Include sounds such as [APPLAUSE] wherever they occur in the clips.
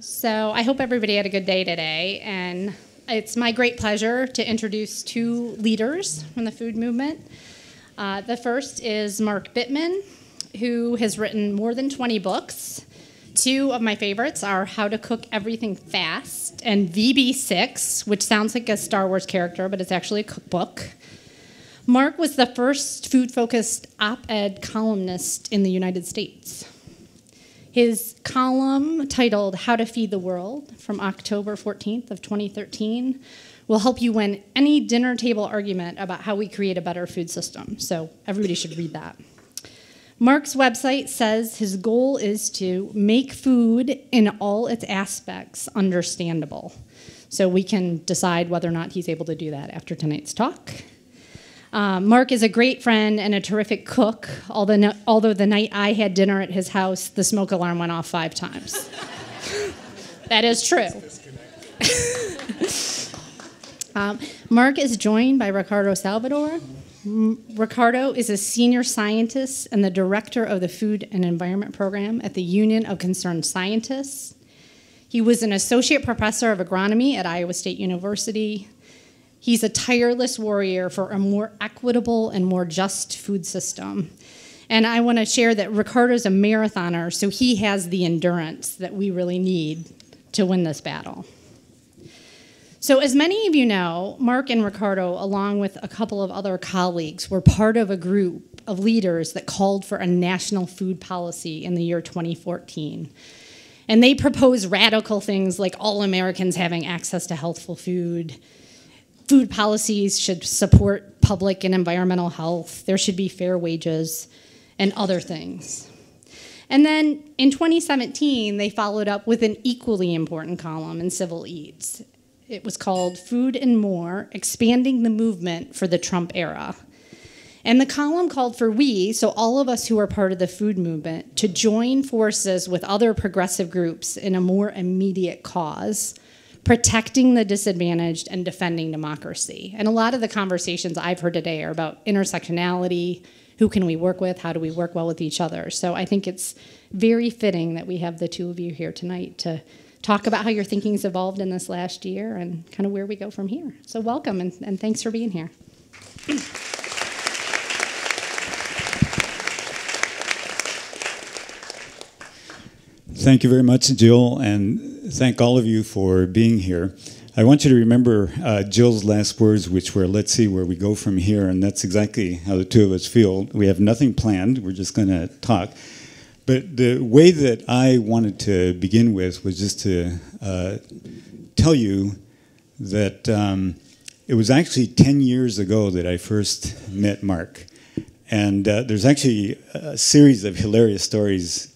So I hope everybody had a good day today, and it's my great pleasure to introduce two leaders from the food movement. Uh, the first is Mark Bittman, who has written more than 20 books. Two of my favorites are How to Cook Everything Fast and VB6, which sounds like a Star Wars character, but it's actually a cookbook. Mark was the first food focused op ed columnist in the United States. His column titled How to Feed the World from October 14th of 2013 will help you win any dinner table argument about how we create a better food system. So everybody should read that. Mark's website says his goal is to make food in all its aspects understandable. So we can decide whether or not he's able to do that after tonight's talk. Um, Mark is a great friend and a terrific cook, although, although the night I had dinner at his house, the smoke alarm went off five times. [LAUGHS] that is true. [LAUGHS] um, Mark is joined by Ricardo Salvador. Ricardo is a senior scientist and the director of the Food and Environment Program at the Union of Concerned Scientists. He was an associate professor of agronomy at Iowa State University, He's a tireless warrior for a more equitable and more just food system. And I want to share that Ricardo's a marathoner, so he has the endurance that we really need to win this battle. So, as many of you know, Mark and Ricardo, along with a couple of other colleagues, were part of a group of leaders that called for a national food policy in the year 2014. And they proposed radical things like all Americans having access to healthful food, food policies should support public and environmental health, there should be fair wages, and other things. And then in 2017, they followed up with an equally important column in Civil Eats. It was called Food and More Expanding the Movement for the Trump Era. And the column called for we, so all of us who are part of the food movement, to join forces with other progressive groups in a more immediate cause protecting the disadvantaged and defending democracy. And a lot of the conversations I've heard today are about intersectionality, who can we work with, how do we work well with each other. So I think it's very fitting that we have the two of you here tonight to talk about how your thinking's evolved in this last year and kind of where we go from here. So welcome and, and thanks for being here. Thank you very much, Jill, and thank all of you for being here. I want you to remember uh, Jill's last words, which were, let's see where we go from here. And that's exactly how the two of us feel. We have nothing planned, we're just going to talk. But the way that I wanted to begin with was just to uh, tell you that um, it was actually 10 years ago that I first met Mark. And uh, there's actually a series of hilarious stories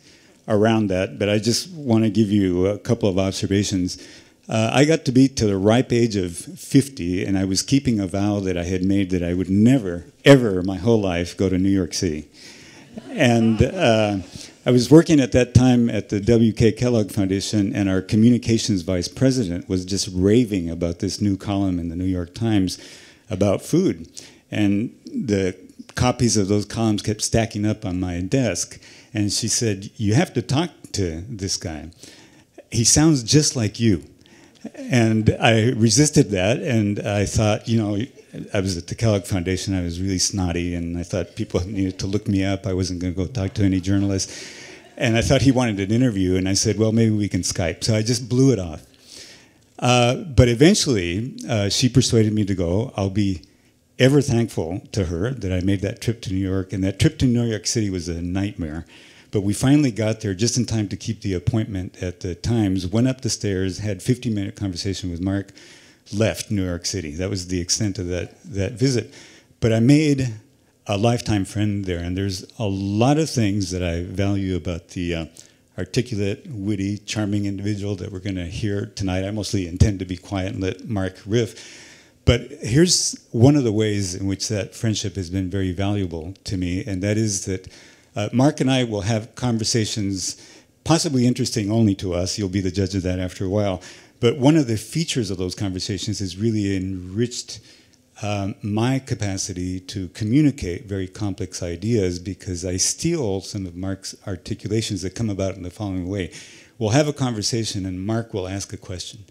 around that, but I just want to give you a couple of observations. Uh, I got to be to the ripe age of 50, and I was keeping a vow that I had made that I would never, ever, my whole life, go to New York City. And uh, I was working at that time at the W.K. Kellogg Foundation, and our communications vice president was just raving about this new column in the New York Times about food. And the copies of those columns kept stacking up on my desk. And she said, You have to talk to this guy. He sounds just like you. And I resisted that, and I thought, you know, I was at the Kellogg Foundation. I was really snotty, and I thought people needed to look me up. I wasn't going to go talk to any journalists. And I thought he wanted an interview, and I said, well, maybe we can Skype. So I just blew it off. Uh, but eventually, uh, she persuaded me to go. I'll be ever thankful to her that I made that trip to New York. And that trip to New York City was a nightmare. But we finally got there just in time to keep the appointment at the Times, went up the stairs, had 50 minute conversation with Mark, left New York City. That was the extent of that, that visit. But I made a lifetime friend there, and there's a lot of things that I value about the uh, articulate, witty, charming individual that we're going to hear tonight. I mostly intend to be quiet and let Mark riff. But here's one of the ways in which that friendship has been very valuable to me, and that is that uh, Mark and I will have conversations, possibly interesting only to us. You'll be the judge of that after a while. But one of the features of those conversations has really enriched um, my capacity to communicate very complex ideas because I steal some of Mark's articulations that come about in the following way. we'll have a conversation, and Mark will ask a question.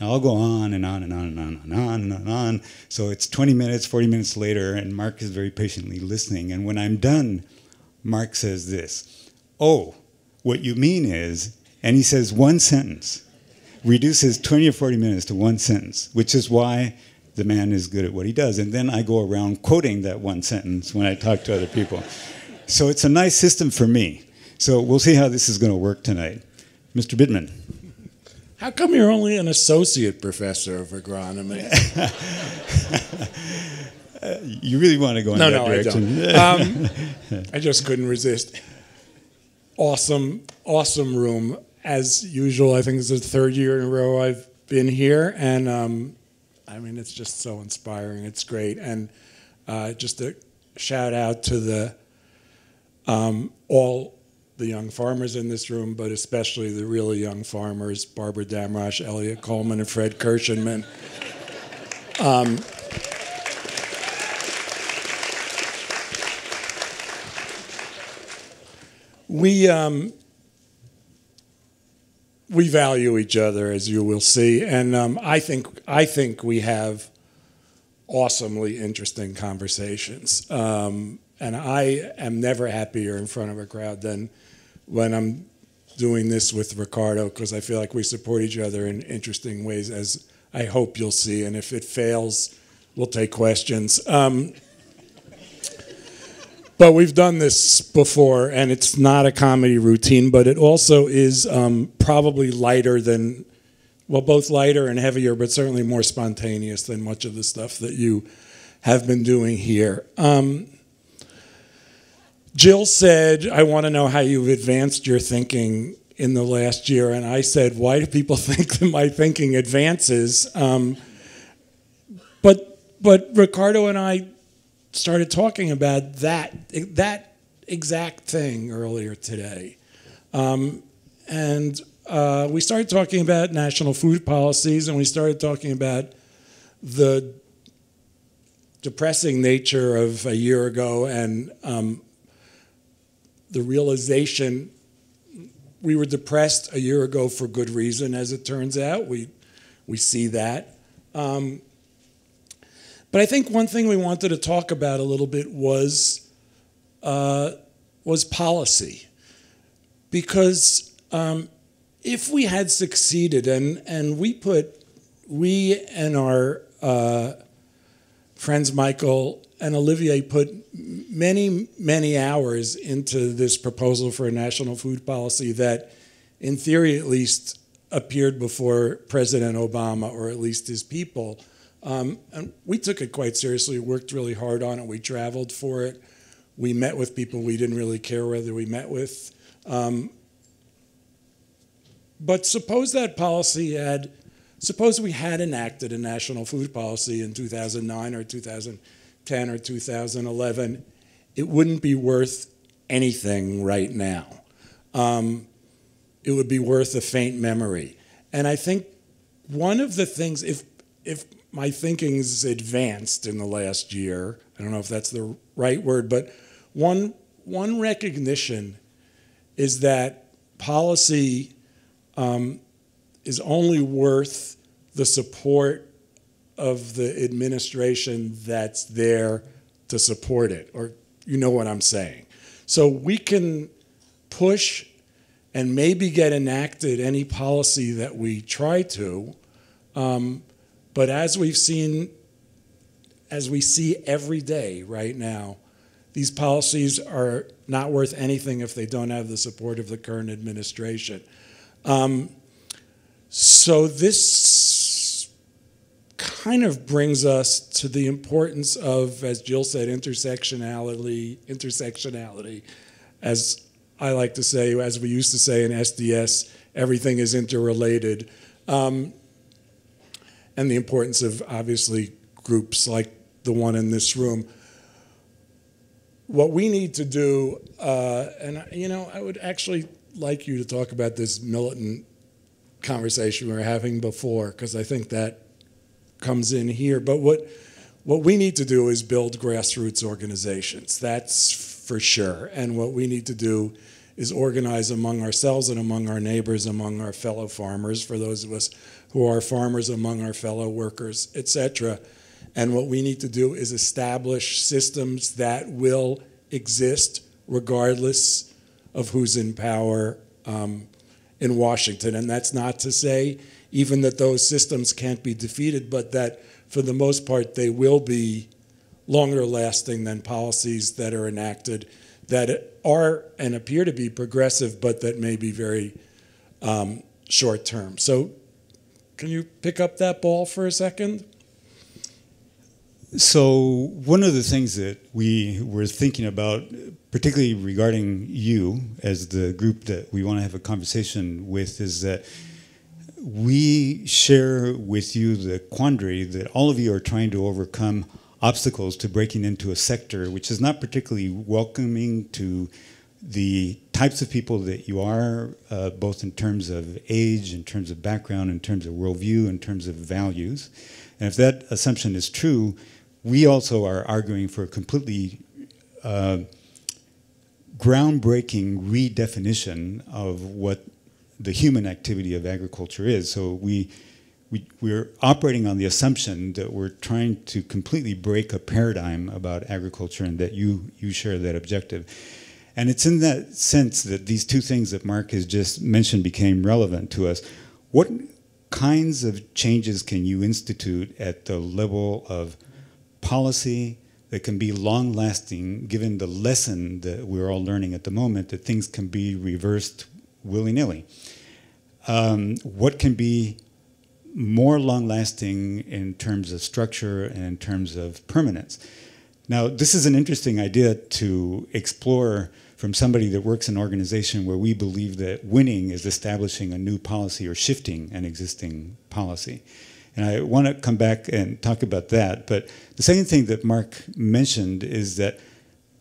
And I'll go on and on and on and on and on and on. So it's 20 minutes, 40 minutes later, and Mark is very patiently listening. And when I'm done, Mark says this Oh, what you mean is, and he says one sentence, reduces 20 or 40 minutes to one sentence, which is why the man is good at what he does. And then I go around quoting that one sentence when I talk to other people. So it's a nice system for me. So we'll see how this is going to work tonight. Mr. Bittman. How come you're only an associate professor of agronomy? [LAUGHS] you really want to go in no, that no, direction? I don't. Um, I just couldn't resist. Awesome, awesome room. As usual, I think it's the third year in a row I've been here, and um, I mean, it's just so inspiring. It's great. And uh, just a shout out to the um, all the young farmers in this room, but especially the really young farmers, Barbara Damrosch, Eliot Coleman, and Fred Kirschenman. Um, we um, we value each other, as you will see, and um, I think I think we have awesomely interesting conversations. Um, and I am never happier in front of a crowd than when I'm doing this with Ricardo because I feel like we support each other in interesting ways, as I hope you'll see. And if it fails, we'll take questions. Um, but we've done this before, and it's not a comedy routine, but it also is um, probably lighter than, well, both lighter and heavier, but certainly more spontaneous than much of the stuff that you have been doing here. Um, Jill said, I want to know how you've advanced your thinking in the last year. And I said, Why do people [LAUGHS] think that my thinking advances? Um, but, but Ricardo and I started talking about that, that exact thing earlier today. Um, and uh, we started talking about national food policies and we started talking about the depressing nature of a year ago and um, the realization we were depressed a year ago for good reason, as it turns out. We, we see that. Um, but I think one thing we wanted to talk about a little bit was, uh, was policy. Because um, if we had succeeded, and, and we put, we and our uh, friends Michael and Olivier put many, many hours into this proposal for a national food policy that, in theory at least, appeared before President Obama, or at least his people. Um, and we took it quite seriously, worked really hard on it. We traveled for it. We met with people we didn't really care whether we met with. Um, but suppose that policy had, suppose we had enacted a national food policy in 2009 or 2010 or 2011, it wouldn't be worth anything right now. Um, it would be worth a faint memory. And I think one of the things, if, if my thinking's advanced in the last year. I don't know if that's the right word, but one, one recognition is that policy um, is only worth the support of the administration that's there to support it, or you know what I'm saying. So we can push and maybe get enacted any policy that we try to. Um, but as we've seen, as we see every day right now, these policies are not worth anything if they don't have the support of the current administration. Um, so this kind of brings us to the importance of, as Jill said, intersectionality, intersectionality. As I like to say, as we used to say in SDS, everything is interrelated. Um, and the importance of obviously groups like the one in this room. What we need to do, uh, and you know, I would actually like you to talk about this militant conversation we were having before, because I think that comes in here. But what what we need to do is build grassroots organizations. That's for sure. And what we need to do is organize among ourselves and among our neighbors, among our fellow farmers, for those of us who are farmers, among our fellow workers, etc. And what we need to do is establish systems that will exist regardless of who's in power um, in Washington. And that's not to say even that those systems can't be defeated, but that for the most part they will be longer lasting than policies that are enacted that are and appear to be progressive, but that may be very um, short term. So, can you pick up that ball for a second? So, one of the things that we were thinking about, particularly regarding you as the group that we want to have a conversation with, is that we share with you the quandary that all of you are trying to overcome obstacles to breaking into a sector which is not particularly welcoming to the types of people that you are, uh, both in terms of age, in terms of background, in terms of worldview, in terms of values. And if that assumption is true, we also are arguing for a completely uh, groundbreaking redefinition of what the human activity of agriculture is. So we we, we're operating on the assumption that we're trying to completely break a paradigm about agriculture and that you, you share that objective. And it's in that sense that these two things that Mark has just mentioned became relevant to us. What kinds of changes can you institute at the level of policy that can be long lasting, given the lesson that we're all learning at the moment that things can be reversed willy nilly? Um, what can be more long lasting in terms of structure and in terms of permanence. Now, this is an interesting idea to explore from somebody that works in an organization where we believe that winning is establishing a new policy or shifting an existing policy. And I want to come back and talk about that. But the second thing that Mark mentioned is that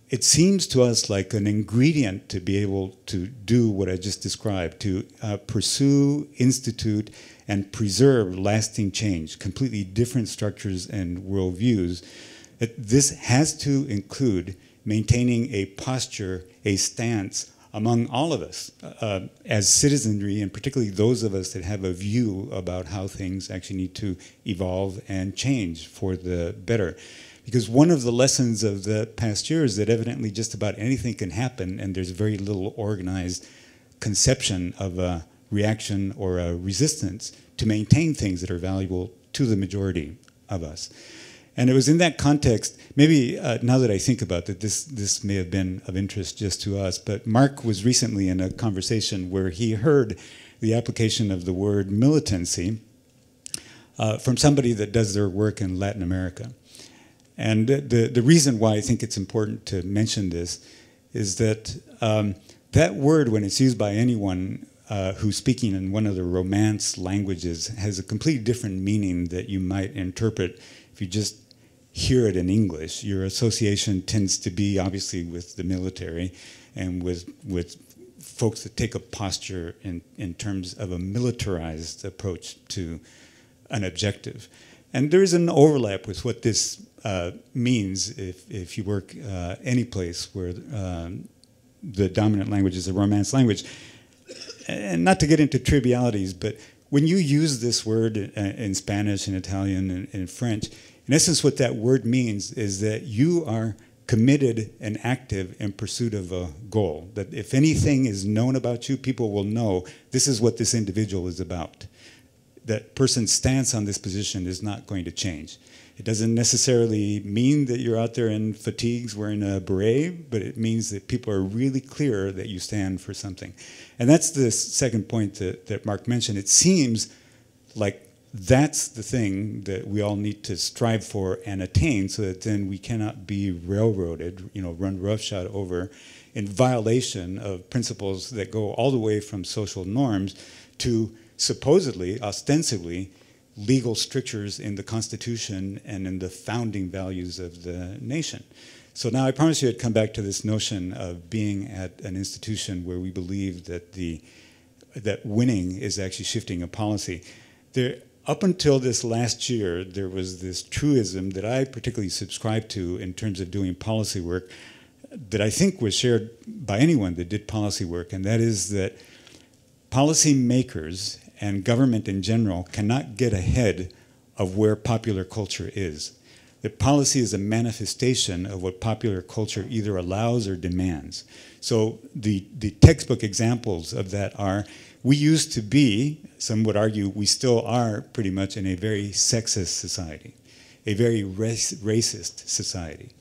it seems to us like an ingredient to be able to do what I just described, to uh, pursue, institute, and preserve lasting change, completely different structures and worldviews, this has to include maintaining a posture, a stance among all of us uh, as citizenry, and particularly those of us that have a view about how things actually need to evolve and change for the better. Because one of the lessons of the past year is that evidently just about anything can happen, and there's very little organized conception of a reaction or a resistance to maintain things that are valuable to the majority of us. And it was in that context, maybe uh, now that I think about it, this, this may have been of interest just to us, but Mark was recently in a conversation where he heard the application of the word militancy uh, from somebody that does their work in Latin America. And the, the reason why I think it's important to mention this is that um, that word, when it's used by anyone uh, who's speaking in one of the Romance languages has a completely different meaning that you might interpret if you just hear it in English. Your association tends to be obviously with the military and with with folks that take a posture in, in terms of a militarized approach to an objective. And there's an overlap with what this uh, means if, if you work uh, any place where um, the dominant language is a Romance language and not to get into trivialities, but when you use this word in Spanish and Italian and, and French, in essence, what that word means is that you are committed and active in pursuit of a goal. That if anything is known about you, people will know this is what this individual is about. That person's stance on this position is not going to change. It doesn't necessarily mean that you're out there in fatigues wearing a beret, but it means that people are really clear that you stand for something. And that's the second point that, that Mark mentioned. It seems like that's the thing that we all need to strive for and attain so that then we cannot be railroaded, you know, run roughshod over in violation of principles that go all the way from social norms to supposedly, ostensibly, legal strictures in the Constitution and in the founding values of the nation. So now I promise you I'd come back to this notion of being at an institution where we believe that the that winning is actually shifting a policy. There, up until this last year, there was this truism that I particularly subscribe to in terms of doing policy work. that I think was shared by anyone that did policy work, and that is that policy makers and government in general cannot get ahead of where popular culture is. That policy is a manifestation of what popular culture either allows or demands. So the, the textbook examples of that are we used to be, some would argue, we still are pretty much in a very sexist society, a very race, racist society.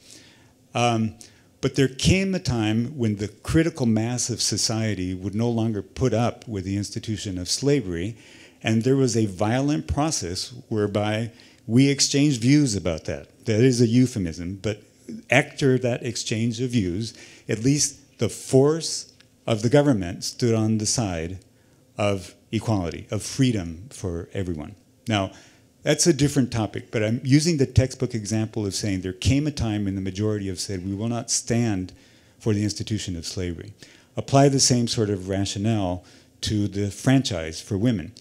Um, but there came a time when the critical mass of society would no longer put up with the institution of slavery, and there was a violent process whereby we exchanged views about that. That is a euphemism, but after that exchange of views, at least the force of the government stood on the side of equality, of freedom for everyone. Now, that's a different topic, but I'm using the textbook example of saying there came a time when the majority have said we will not stand for the institution of slavery. Apply the same sort of rationale to the franchise for women.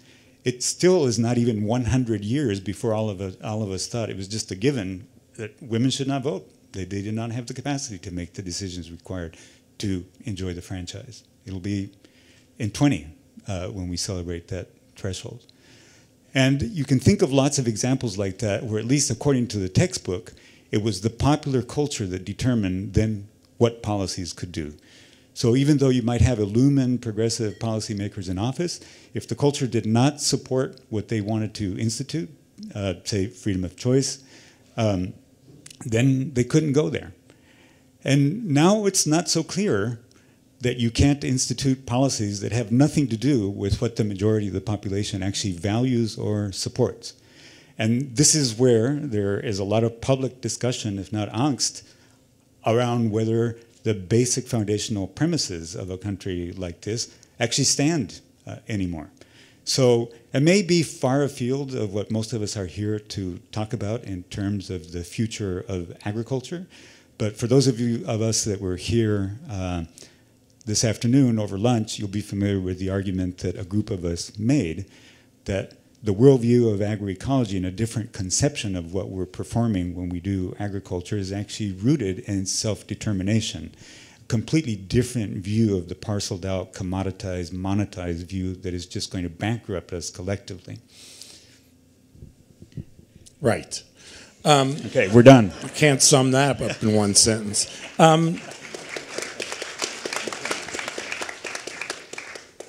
It still is not even 100 years before all of us, all of us thought it was just a given that women should not vote. They, they did not have the capacity to make the decisions required to enjoy the franchise. It'll be in 20 uh, when we celebrate that threshold. And you can think of lots of examples like that, where at least according to the textbook, it was the popular culture that determined then what policies could do. So even though you might have illumined progressive policymakers in office, if the culture did not support what they wanted to institute, uh, say freedom of choice, um, then they couldn't go there. And now it's not so clear that you can't institute policies that have nothing to do with what the majority of the population actually values or supports. And this is where there is a lot of public discussion, if not angst, around whether the basic foundational premises of a country like this actually stand uh, anymore. So it may be far afield of what most of us are here to talk about in terms of the future of agriculture. But for those of you of us that were here uh, this afternoon over lunch, you'll be familiar with the argument that a group of us made that the worldview of agroecology and a different conception of what we're performing when we do agriculture is actually rooted in self-determination. A completely different view of the parceled out, commoditized, monetized view that is just going to bankrupt us collectively. Right. Um, okay, we're done. I can't sum that up in one sentence. Um,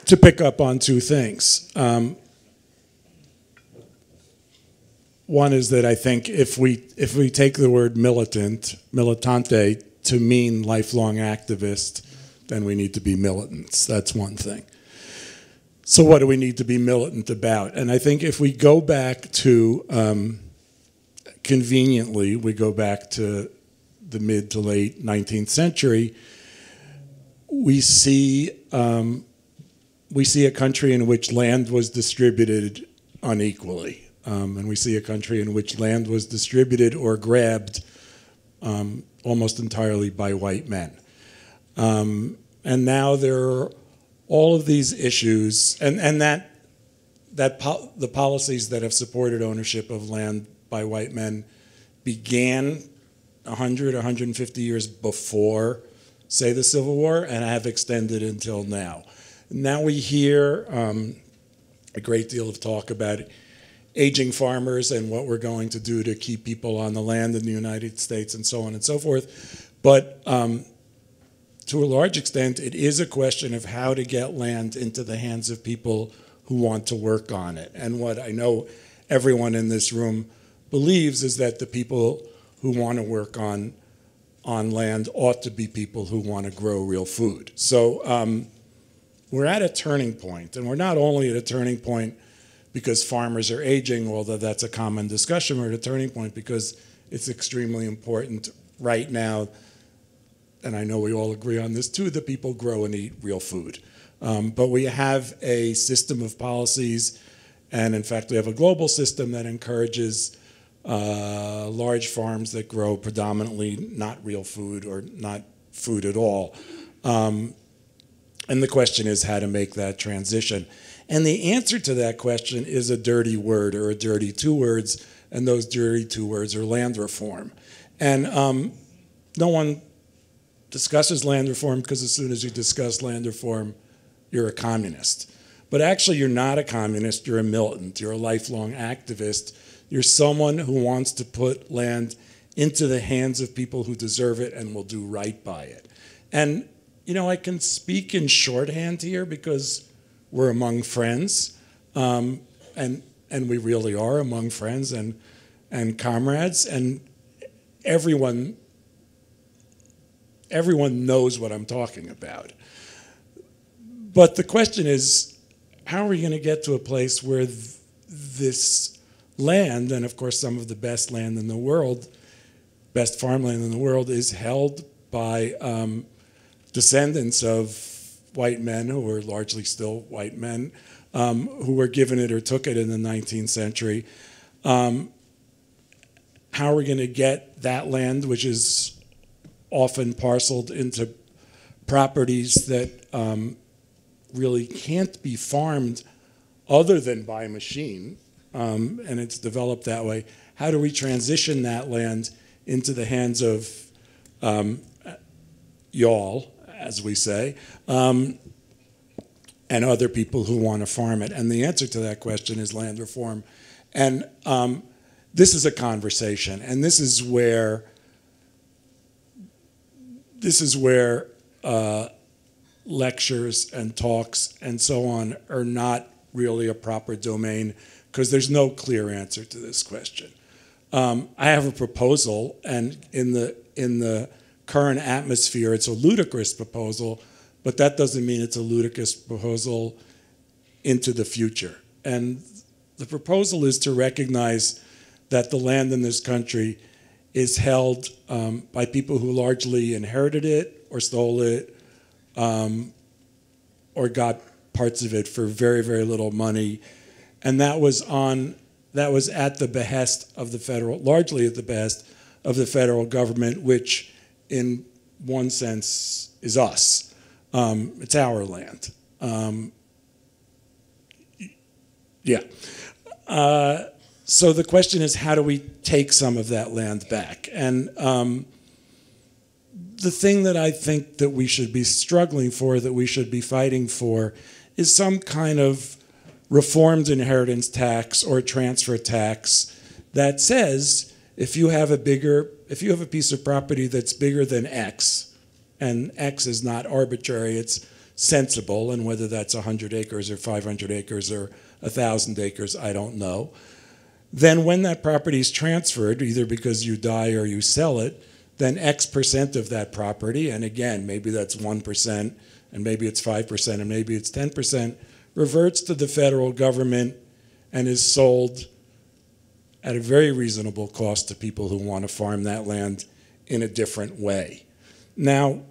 to pick up on two things. Um, one is that I think if we if we take the word militant, militante, to mean lifelong activist, then we need to be militants. That's one thing. So what do we need to be militant about? And I think if we go back to um, conveniently, we go back to the mid to late 19th century, we see um, we see a country in which land was distributed unequally. Um, and we see a country in which land was distributed or grabbed um, almost entirely by white men. Um, and now there are all of these issues, and, and that, that po the policies that have supported ownership of land by white men began 100, 150 years before, say, the Civil War, and have extended until now. Now we hear um, a great deal of talk about aging farmers and what we're going to do to keep people on the land in the United States and so on and so forth. But um, to a large extent, it is a question of how to get land into the hands of people who want to work on it. And what I know everyone in this room believes is that the people who want to work on on land ought to be people who want to grow real food. So um, we're at a turning point, and we're not only at a turning point because farmers are aging, although that's a common discussion, we're at a turning point because it's extremely important right now, and I know we all agree on this too, that people grow and eat real food. Um, but we have a system of policies, and in fact, we have a global system that encourages uh, large farms that grow predominantly not real food or not food at all. Um, and the question is how to make that transition. And the answer to that question is a dirty word or a dirty two words, and those dirty two words are land reform. And um, no one discusses land reform because as soon as you discuss land reform, you're a communist. But actually, you're not a communist, you're a militant, you're a lifelong activist. You're someone who wants to put land into the hands of people who deserve it and will do right by it. And, you know, I can speak in shorthand here because we're among friends, um, and, and we really are among friends and, and comrades, and everyone, everyone knows what I'm talking about. But the question is, how are we going to get to a place where th this land, and of course some of the best land in the world, best farmland in the world, is held by um, descendants of white men who were largely still white men um, who were given it or took it in the 19th century. Um, how are we going to get that land, which is often parceled into properties that um, really can't be farmed other than by machine, um, and it's developed that way. How do we transition that land into the hands of um, y'all, as we say, um, and other people who want to farm it? And the answer to that question is land reform. And um, this is a conversation, and this is where this is where uh, lectures and talks and so on are not really a proper domain because there's no clear answer to this question. Um, I have a proposal, and in the in the current atmosphere, it's a ludicrous proposal, but that doesn't mean it's a ludicrous proposal into the future. And the proposal is to recognize that the land in this country is held um, by people who largely inherited it or stole it um, or got parts of it for very, very little money. And that was on that was at the behest of the federal, largely at the behest of the federal government, which in one sense is us. Um, it's our land. Um, yeah. Uh, so the question is, how do we take some of that land back? And um, the thing that I think that we should be struggling for, that we should be fighting for, is some kind of reformed inheritance tax or transfer tax that says if you have a bigger, if you have a piece of property that's bigger than X, and X is not arbitrary, it's sensible, and whether that's 100 acres or 500 acres or 1,000 acres, I don't know. Then when that property is transferred, either because you die or you sell it, then X percent of that property, and again, maybe that's 1%, and maybe it's 5%, and maybe it's 10%, reverts to the federal government and is sold at a very reasonable cost to people who want to farm that land in a different way. Now,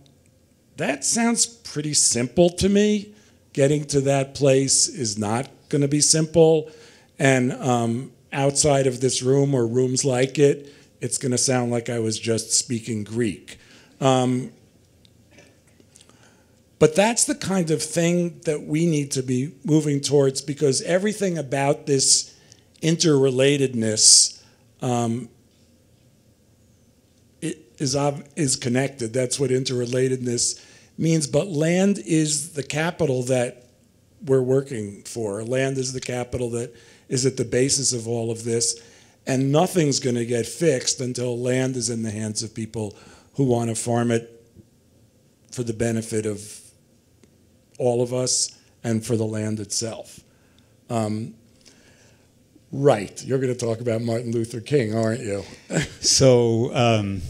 that sounds pretty simple to me. Getting to that place is not going to be simple. And um, outside of this room or rooms like it, it's going to sound like I was just speaking Greek. Um, but that's the kind of thing that we need to be moving towards because everything about this interrelatedness um, is, is connected. That's what interrelatedness means. But land is the capital that we're working for. Land is the capital that is at the basis of all of this. And nothing's going to get fixed until land is in the hands of people who want to farm it for the benefit of all of us and for the land itself. Um, right, you're going to talk about Martin Luther King, aren't you? [LAUGHS] so um,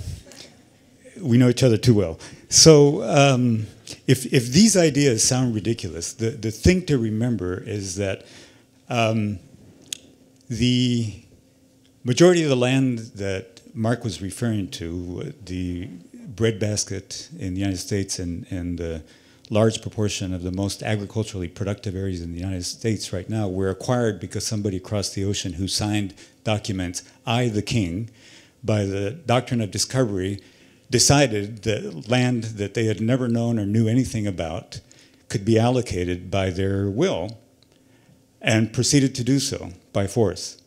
we know each other too well. So um, if, if these ideas sound ridiculous, the, the thing to remember is that um, the majority of the land that Mark was referring to, the breadbasket in the United States and, and the large proportion of the most agriculturally productive areas in the United States right now were acquired because somebody across the ocean who signed documents, I the king, by the doctrine of discovery, decided that land that they had never known or knew anything about could be allocated by their will and proceeded to do so by force.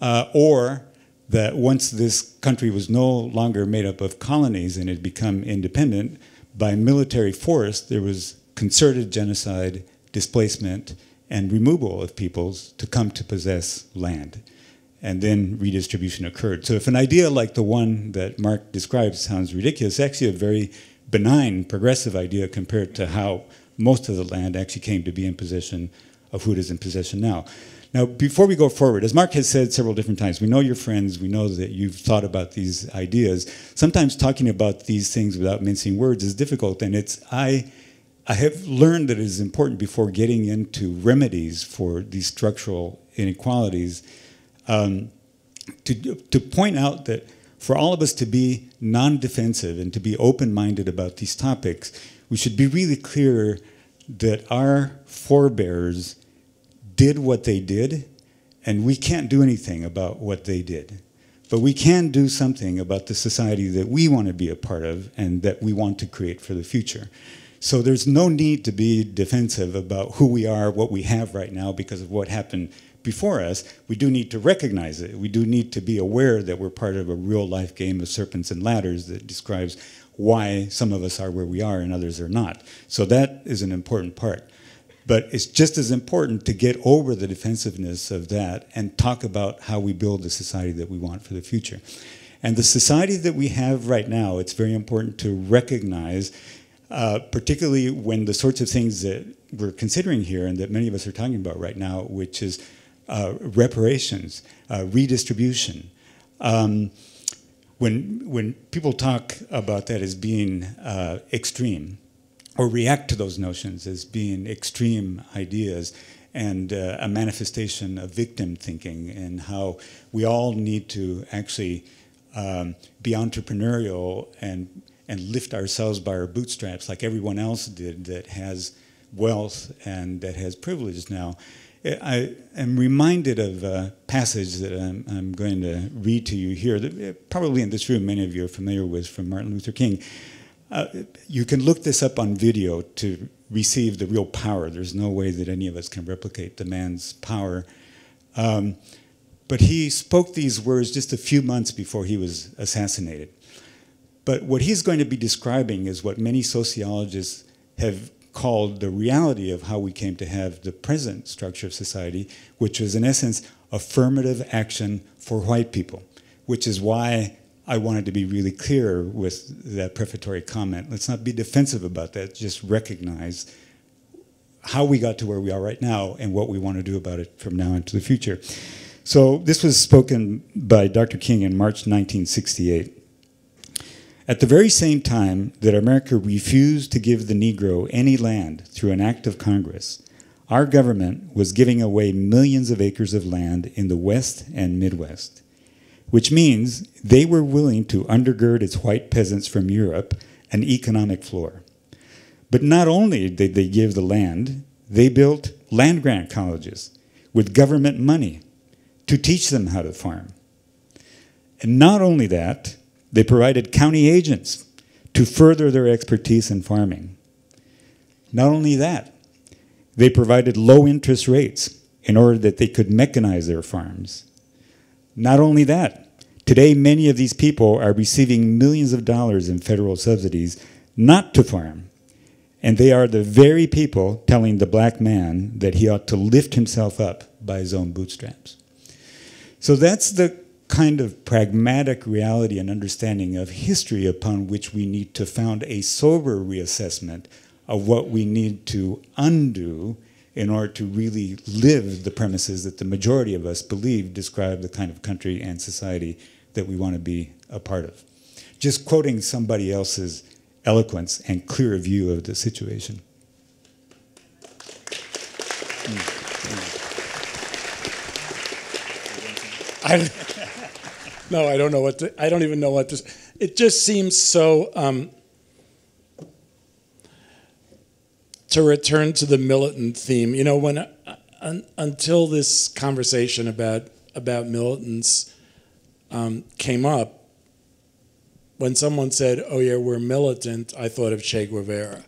Uh, or that once this country was no longer made up of colonies and had become independent, by military force, there was concerted genocide, displacement, and removal of peoples to come to possess land. And then redistribution occurred. So if an idea like the one that Mark describes sounds ridiculous, it's actually a very benign, progressive idea compared to how most of the land actually came to be in possession of who it is in possession now. Now, before we go forward, as Mark has said several different times, we know you're friends, we know that you've thought about these ideas. Sometimes talking about these things without mincing words is difficult, and it's, I, I have learned that it is important before getting into remedies for these structural inequalities um, to, to point out that for all of us to be non defensive and to be open minded about these topics, we should be really clear that our forebears did what they did, and we can't do anything about what they did. But we can do something about the society that we want to be a part of and that we want to create for the future. So there's no need to be defensive about who we are, what we have right now, because of what happened before us. We do need to recognize it. We do need to be aware that we're part of a real life game of serpents and ladders that describes why some of us are where we are and others are not. So that is an important part. But it's just as important to get over the defensiveness of that and talk about how we build the society that we want for the future. And the society that we have right now, it's very important to recognize, uh, particularly when the sorts of things that we're considering here and that many of us are talking about right now, which is uh, reparations, uh, redistribution. Um, when, when people talk about that as being uh, extreme, or react to those notions as being extreme ideas and uh, a manifestation of victim thinking and how we all need to actually um, be entrepreneurial and and lift ourselves by our bootstraps like everyone else did that has wealth and that has privilege now. I am reminded of a passage that I'm, I'm going to read to you here that uh, probably in this room many of you are familiar with from Martin Luther King. Uh, you can look this up on video to receive the real power. There's no way that any of us can replicate the man's power. Um, but he spoke these words just a few months before he was assassinated. But what he's going to be describing is what many sociologists have called the reality of how we came to have the present structure of society, which was, in essence, affirmative action for white people, which is why I wanted to be really clear with that prefatory comment. Let's not be defensive about that, just recognize how we got to where we are right now and what we want to do about it from now into the future. So, this was spoken by Dr. King in March 1968. At the very same time that America refused to give the Negro any land through an act of Congress, our government was giving away millions of acres of land in the West and Midwest which means they were willing to undergird its white peasants from Europe an economic floor. But not only did they give the land, they built land grant colleges with government money to teach them how to farm. And not only that, they provided county agents to further their expertise in farming. Not only that, they provided low interest rates in order that they could mechanize their farms. Not only that, Today, many of these people are receiving millions of dollars in federal subsidies not to farm. And they are the very people telling the black man that he ought to lift himself up by his own bootstraps. So that's the kind of pragmatic reality and understanding of history upon which we need to found a sober reassessment of what we need to undo in order to really live the premises that the majority of us believe describe the kind of country and society that we want to be a part of. Just quoting somebody else's eloquence and clear view of the situation. I, [LAUGHS] no, I don't know what to, I don't even know what to. It just seems so. Um, to return to the militant theme, you know, when uh, un, until this conversation about about militants um, came up, when someone said, "Oh yeah, we're militant," I thought of Che Guevara.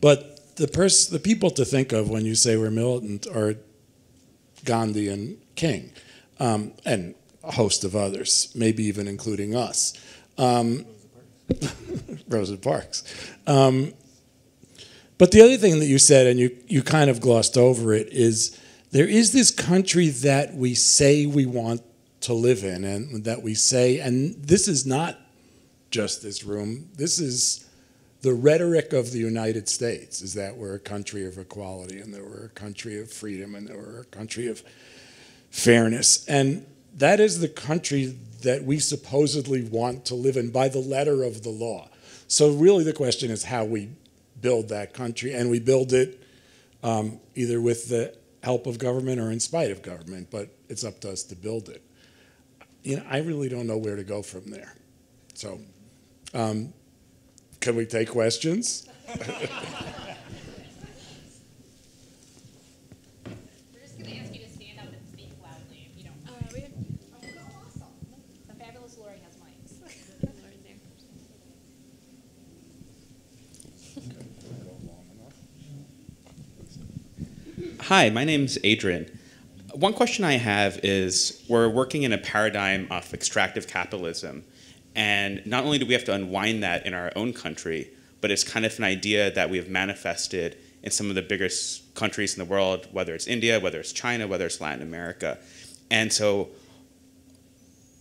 But the pers- the people to think of when you say we're militant are Gandhi and King, um, and a host of others, maybe even including us. Um, [LAUGHS] Rosa Parks. Um, but the other thing that you said, and you, you kind of glossed over it, is there is this country that we say we want to live in, and that we say, and this is not just this room, this is the rhetoric of the United States is that we're a country of equality and that we're a country of freedom and that we're a country of fairness. And that is the country that we supposedly want to live in by the letter of the law. So, really, the question is how we build that country, and we build it um, either with the help of government or in spite of government, but it's up to us to build it. You know, I really don't know where to go from there. So, um, can we take questions? [LAUGHS] Hi, my name's Adrian. One question I have is we're working in a paradigm of extractive capitalism, and not only do we have to unwind that in our own country, but it's kind of an idea that we have manifested in some of the biggest countries in the world, whether it's India, whether it's China, whether it's Latin America. And so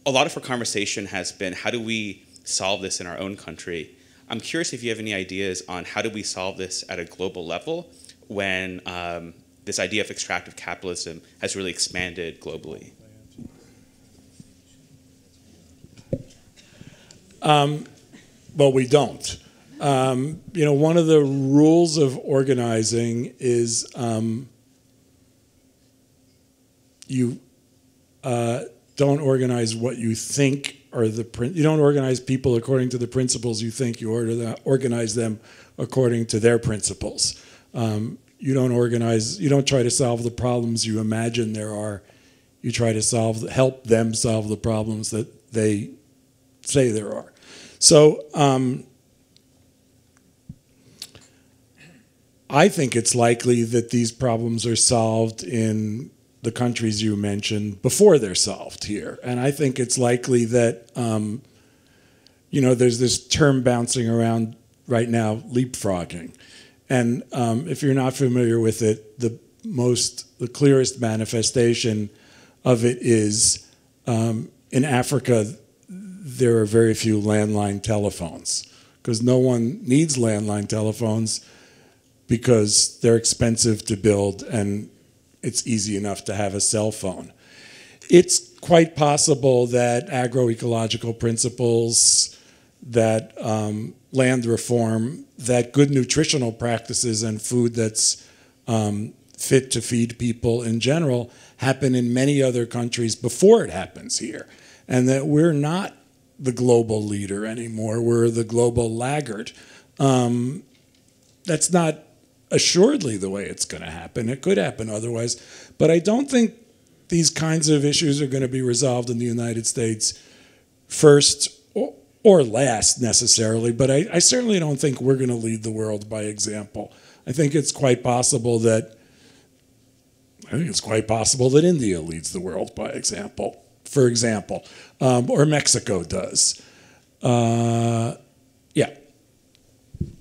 a lot of our conversation has been how do we solve this in our own country? I'm curious if you have any ideas on how do we solve this at a global level when um, this idea of extractive capitalism has really expanded globally? Um, well, we don't. Um, you know, one of the rules of organizing is um, you uh, don't organize what you think are the you don't organize people according to the principles you think you order organize them according to their principles. Um, you don't organize, you don't try to solve the problems you imagine there are. You try to solve, help them solve the problems that they say there are. So um, I think it's likely that these problems are solved in the countries you mentioned before they're solved here. And I think it's likely that, um, you know, there's this term bouncing around right now, leapfrogging. And um, if you're not familiar with it, the most, the clearest manifestation of it is um, in Africa, there are very few landline telephones because no one needs landline telephones because they're expensive to build and it's easy enough to have a cell phone. It's quite possible that agroecological principles, that um, land reform, that good nutritional practices and food that's um, fit to feed people in general happen in many other countries before it happens here. And that we're not the global leader anymore, we're the global laggard. Um, that's not assuredly the way it's going to happen. It could happen otherwise. But I don't think these kinds of issues are going to be resolved in the United States first or last necessarily, but I, I certainly don't think we're going to lead the world by example. I think it's quite possible that I think it's quite possible that India leads the world by example, for example, um, or Mexico does. Uh, yeah.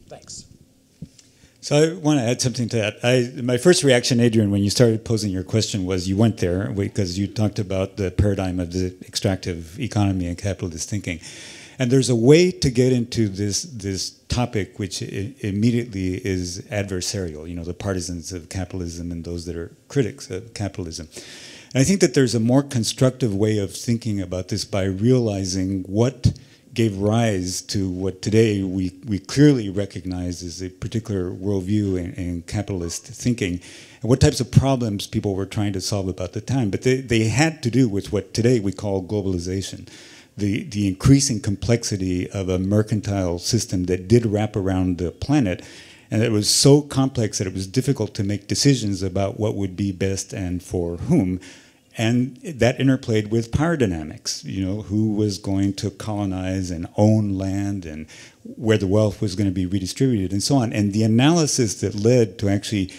Thanks. So I want to add something to that. I, my first reaction, Adrian, when you started posing your question was you went there because you talked about the paradigm of the extractive economy and capitalist thinking. And there's a way to get into this this topic which immediately is adversarial. You know, the partisans of capitalism and those that are critics of capitalism. And I think that there's a more constructive way of thinking about this by realizing what gave rise to what today we, we clearly recognize as a particular worldview in, capitalist thinking, and what types of problems people were trying to solve about the time. But they, they had to do with what today we call globalization the, the increasing complexity of a mercantile system that did wrap around the planet and it was so complex that it was difficult to make decisions about what would be best and for whom. And that interplayed with power dynamics you know who was going to colonize and own land and where the wealth was going to be redistributed and so on. And the analysis that led to actually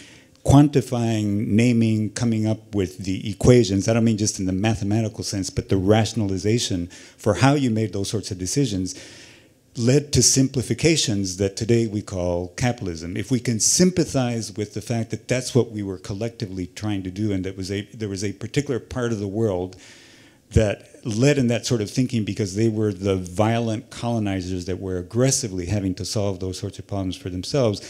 quantifying, naming, coming up with the equations. I don't mean just in the mathematical sense, but the rationalization for how you made those sorts of decisions led to simplifications that today we call capitalism. If we can sympathize with the fact that that's what we were collectively trying to do and that was a, there was a particular part of the world that led in that sort of thinking because they were the violent colonizers that were aggressively having to solve those sorts of problems for themselves.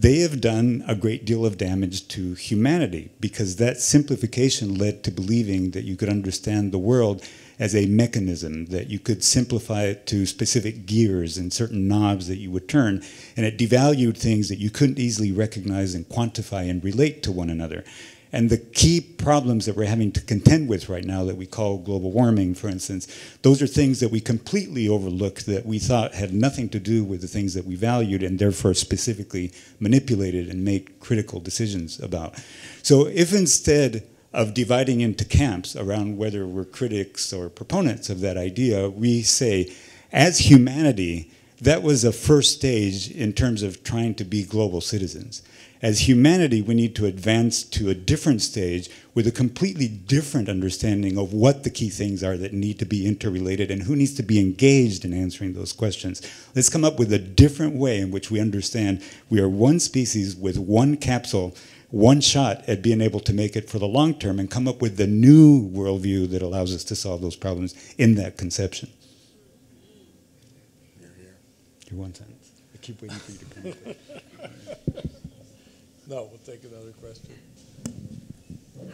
They have done a great deal of damage to humanity because that simplification led to believing that you could understand the world as a mechanism, that you could simplify it to specific gears and certain knobs that you would turn, and it devalued things that you couldn't easily recognize and quantify and relate to one another. And the key problems that we're having to contend with right now that we call global warming, for instance, those are things that we completely overlooked that we thought had nothing to do with the things that we valued and therefore specifically manipulated and made critical decisions about. So if instead of dividing into camps around whether we're critics or proponents of that idea, we say, as humanity, that was a first stage in terms of trying to be global citizens. As humanity, we need to advance to a different stage with a completely different understanding of what the key things are that need to be interrelated and who needs to be engaged in answering those questions. Let's come up with a different way in which we understand we are one species with one capsule, one shot at being able to make it for the long term and come up with the new worldview that allows us to solve those problems in that conception. Your one sentence. I keep waiting for you to come. [LAUGHS] No, we'll take another question.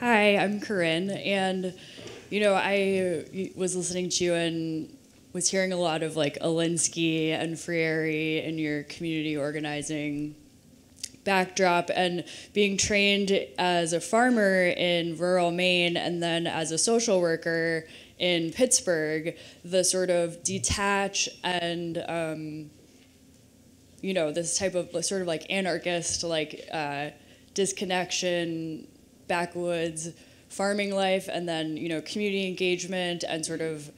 Hi, I'm Corinne, and you know I was listening to you and was hearing a lot of like Alinsky and Freire in your community organizing backdrop and being trained as a farmer in rural Maine and then as a social worker in Pittsburgh, the sort of detach and um, you know this type of sort of like anarchist like uh, disconnection backwoods farming life and then you know community engagement and sort of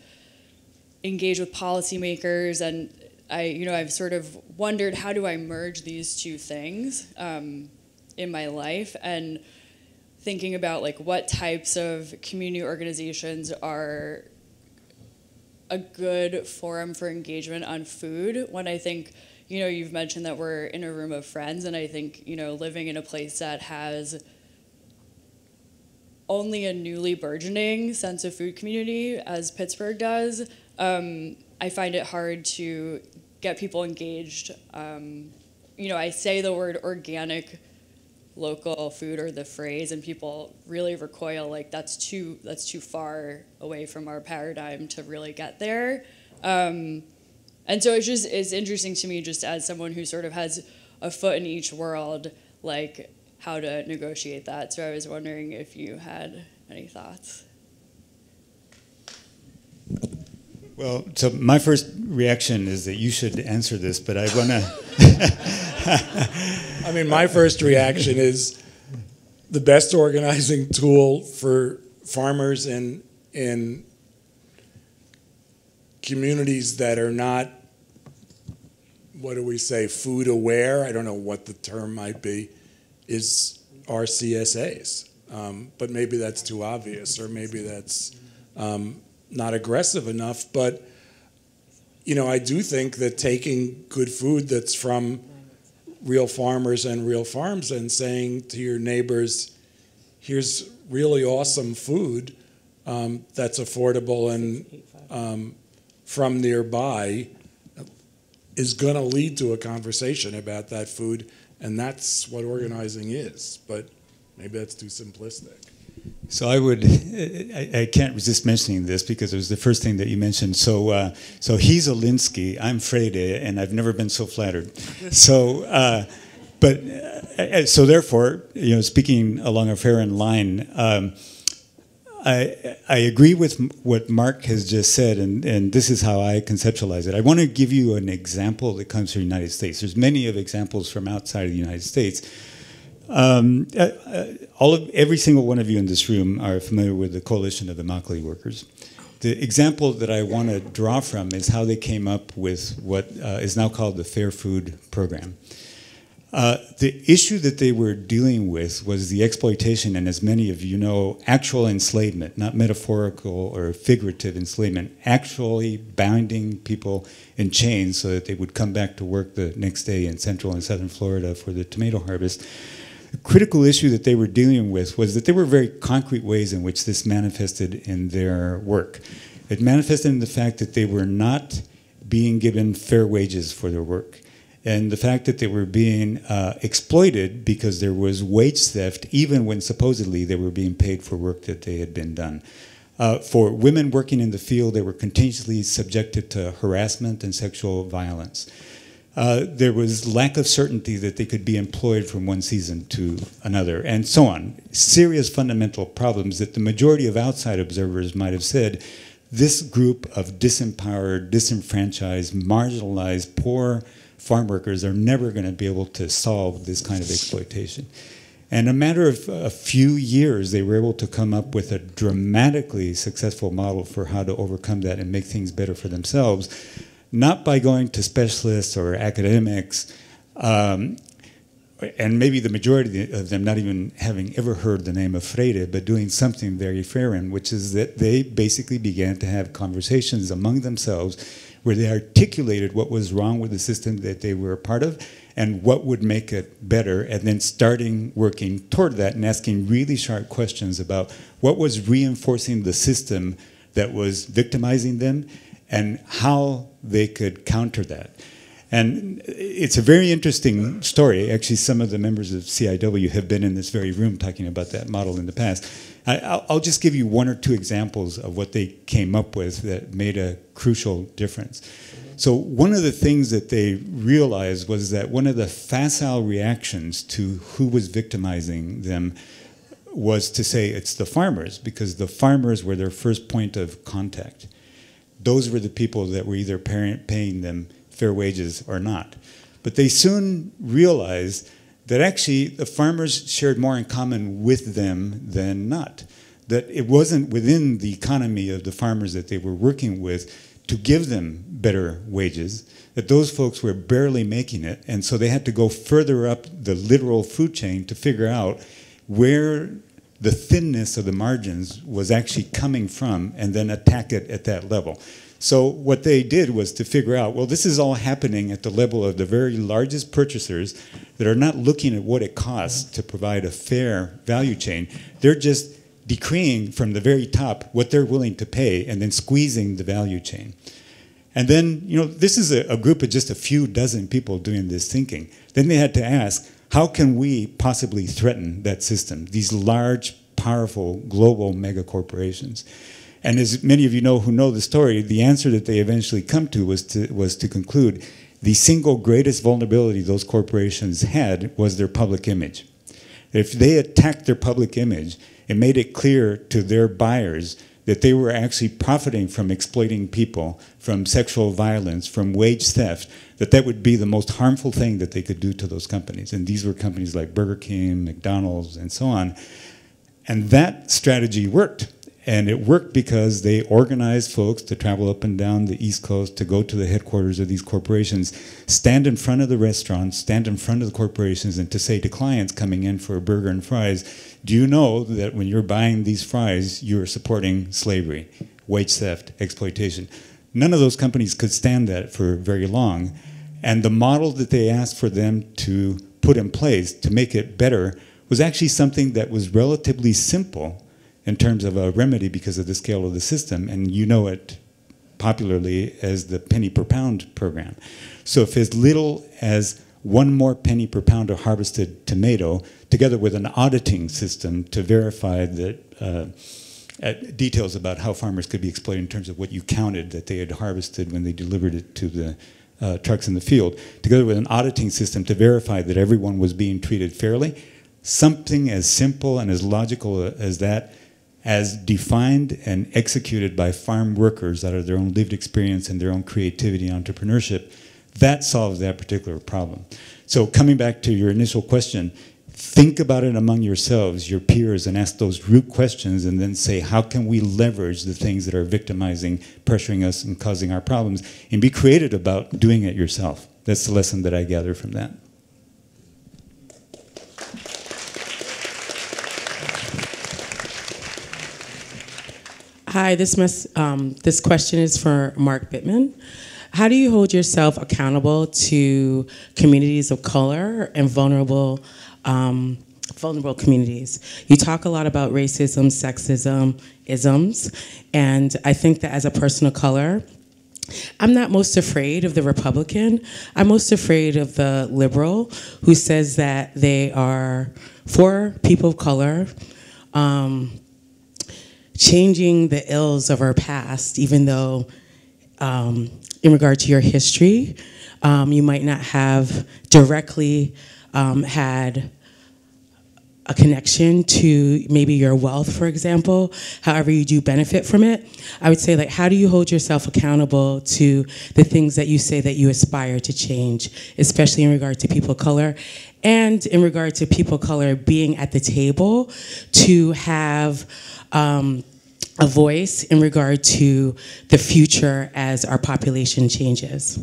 engage with policymakers. And i you know i've sort of wondered how do i merge these two things um, in my life? And thinking about like what types of community organizations are a good forum for engagement on food when i think you know, you've mentioned that we're in a room of friends, and I think, you know, living in a place that has only a newly burgeoning sense of food community, as Pittsburgh does, um, I find it hard to get people engaged. Um, you know, I say the word organic local food or the phrase and people really recoil like that's too that's too far away from our paradigm to really get there um, and so it's just it's interesting to me just as someone who sort of has a foot in each world, like how to negotiate that. So I was wondering if you had any thoughts. Well, so my first reaction is that you should answer this, but I want to. [LAUGHS] [LAUGHS] I mean, my first reaction is the best organizing tool for farmers in in communities that are not what do we say, food aware, I don't know what the term might be, is our CSAs. Um, but maybe that's too obvious, or maybe that's um, not aggressive enough. But, you know, I do think that taking good food that's from real farmers and real farms and saying to your neighbors, here's really awesome food um, that's affordable and um, from nearby is going to lead to a conversation about that food, and that's what organizing is. But maybe that's too simplistic. So I would, I, I, can't resist mentioning this because it was the first thing that you mentioned. So, uh, so he's Alinsky, I'm Freire, and I've never been so flattered. [LAUGHS] So, uh, but uh, so therefore, you know, speaking along a fair line. Um, I, I agree with what Mark has just said, and, and this is how I conceptualize it. I want to give you an example that comes from the United States. There's many of examples from outside of the United States. Um, uh, uh, all of every single one of you in this room are familiar with the Coalition of the Immokalee Workers. The example that I want to draw from is how they came up with what uh, is now called the Fair Food Program. Uh, the issue that they were dealing with was the exploitation, and as many of you know, actual enslavement, not metaphorical or figurative enslavement, actually binding people in chains so that they would come back to work the next day in central and southern Florida for the tomato harvest. The critical issue that they were dealing with was that there were very concrete ways in which this manifested in their work. It manifested in the fact that they were not being given fair wages for their work and the fact that they were being uh, exploited because there was wage theft, even when supposedly they were being paid for work that they had been done. Uh, for women working in the field, they were continuously subjected to harassment and sexual violence. Uh, there was lack of certainty that they could be employed from one season to another, and so on. Serious fundamental problems that the majority of outside observers might have said this group of disempowered, disenfranchised, marginalized, poor farm workers are never going to be able to solve this kind of exploitation. And in a matter of a few years, they were able to come up with a dramatically successful model for how to overcome that and make things better for themselves, not by going to specialists or academics, um, and maybe the majority of them not even having ever heard the name of Freire, but doing something very Freirean, which is that they basically began to have conversations among themselves where they articulated what was wrong with the system that they were a part of and what would make it better, and then starting working toward that and asking really sharp questions about what was reinforcing the system that was victimizing them and how they could counter that. And it's a very interesting story. Actually, some of the members of CIW have been in this very room talking about that model in the past. I, will just give you one or two examples of what they came up with that made a crucial difference. So one of the things that they realized was that one of the facile reactions to who was victimizing them was to say it's the farmers because the farmers were their first point of contact. Those were the people that were either paying them fair wages or not. But they soon realized that actually the farmers shared more in common with them than not. That it wasn't within the economy of the farmers that they were working with to give them better wages, that those folks were barely making it, and so they had to go further up the literal food chain to figure out where the thinness of the margins was actually coming from and then attack it at that level. So what they did was to figure out, well, this is all happening at the level of the very largest purchasers that are not looking at what it costs to provide a fair value chain. They're just decreeing from the very top what they're willing to pay and then squeezing the value chain. And then, you know, this is a, a group of just a few dozen people doing this thinking. Then they had to ask, how can we possibly threaten that system, these large, powerful, global mega corporations? And as many of you know who know the story, the answer that they eventually come to was to, was to conclude the single greatest vulnerability those corporations had was their public image. If they attacked their public image, it made it clear to their buyers that they were actually profiting from exploiting people, from sexual violence, from wage theft, that that would be the most harmful thing that they could do to those companies. And these were companies like Burger King, McDonald's, and so on. And that strategy worked. And it worked because they organized folks to travel up and down the East Coast to go to the headquarters of these corporations, stand in front of the restaurants, stand in front of the corporations, and to say to clients coming in for a burger and fries, do you know that when you're buying these fries, you're supporting slavery, wage theft, exploitation? None of those companies could stand that for very long. And the model that they asked for them to put in place to make it better was actually something that was relatively simple in terms of a remedy because of the scale of the system, and you know it popularly as the penny per pound program. So if as little as one more penny per pound of harvested tomato, together with an auditing system to verify that uh, uh, details about how farmers could be exploited in terms of what you counted that they had harvested when they delivered it to the uh, trucks in the field, together with an auditing system to verify that everyone was being treated fairly. Something as simple and as logical as that as defined and executed by farm workers out of their own lived experience and their own creativity and entrepreneurship, that solves that particular problem. So coming back to your initial question, think about it among yourselves, your peers, and ask those root questions and then say, how can we leverage the things that are victimizing, pressuring us, and causing our problems, and be creative about doing it yourself. That's the lesson that I gather from that. Hi, this um, this question is for Mark Bittman. How do you hold yourself accountable to communities of color and vulnerable um, vulnerable communities? You talk a lot about racism, sexism, isms, and I think that as a person of color, I'm not most afraid of the Republican. I'm most afraid of the liberal who says that they are for people of color. Um, changing the ills of our past, even though, um, in regard to your history, um, you might not have directly um, had a connection to maybe your wealth, for example, however you do benefit from it. I would say, like, how do you hold yourself accountable to the things that you say that you aspire to change, especially in regard to people of color, and in regard to people of color being at the table to have um, a voice in regard to the future as our population changes.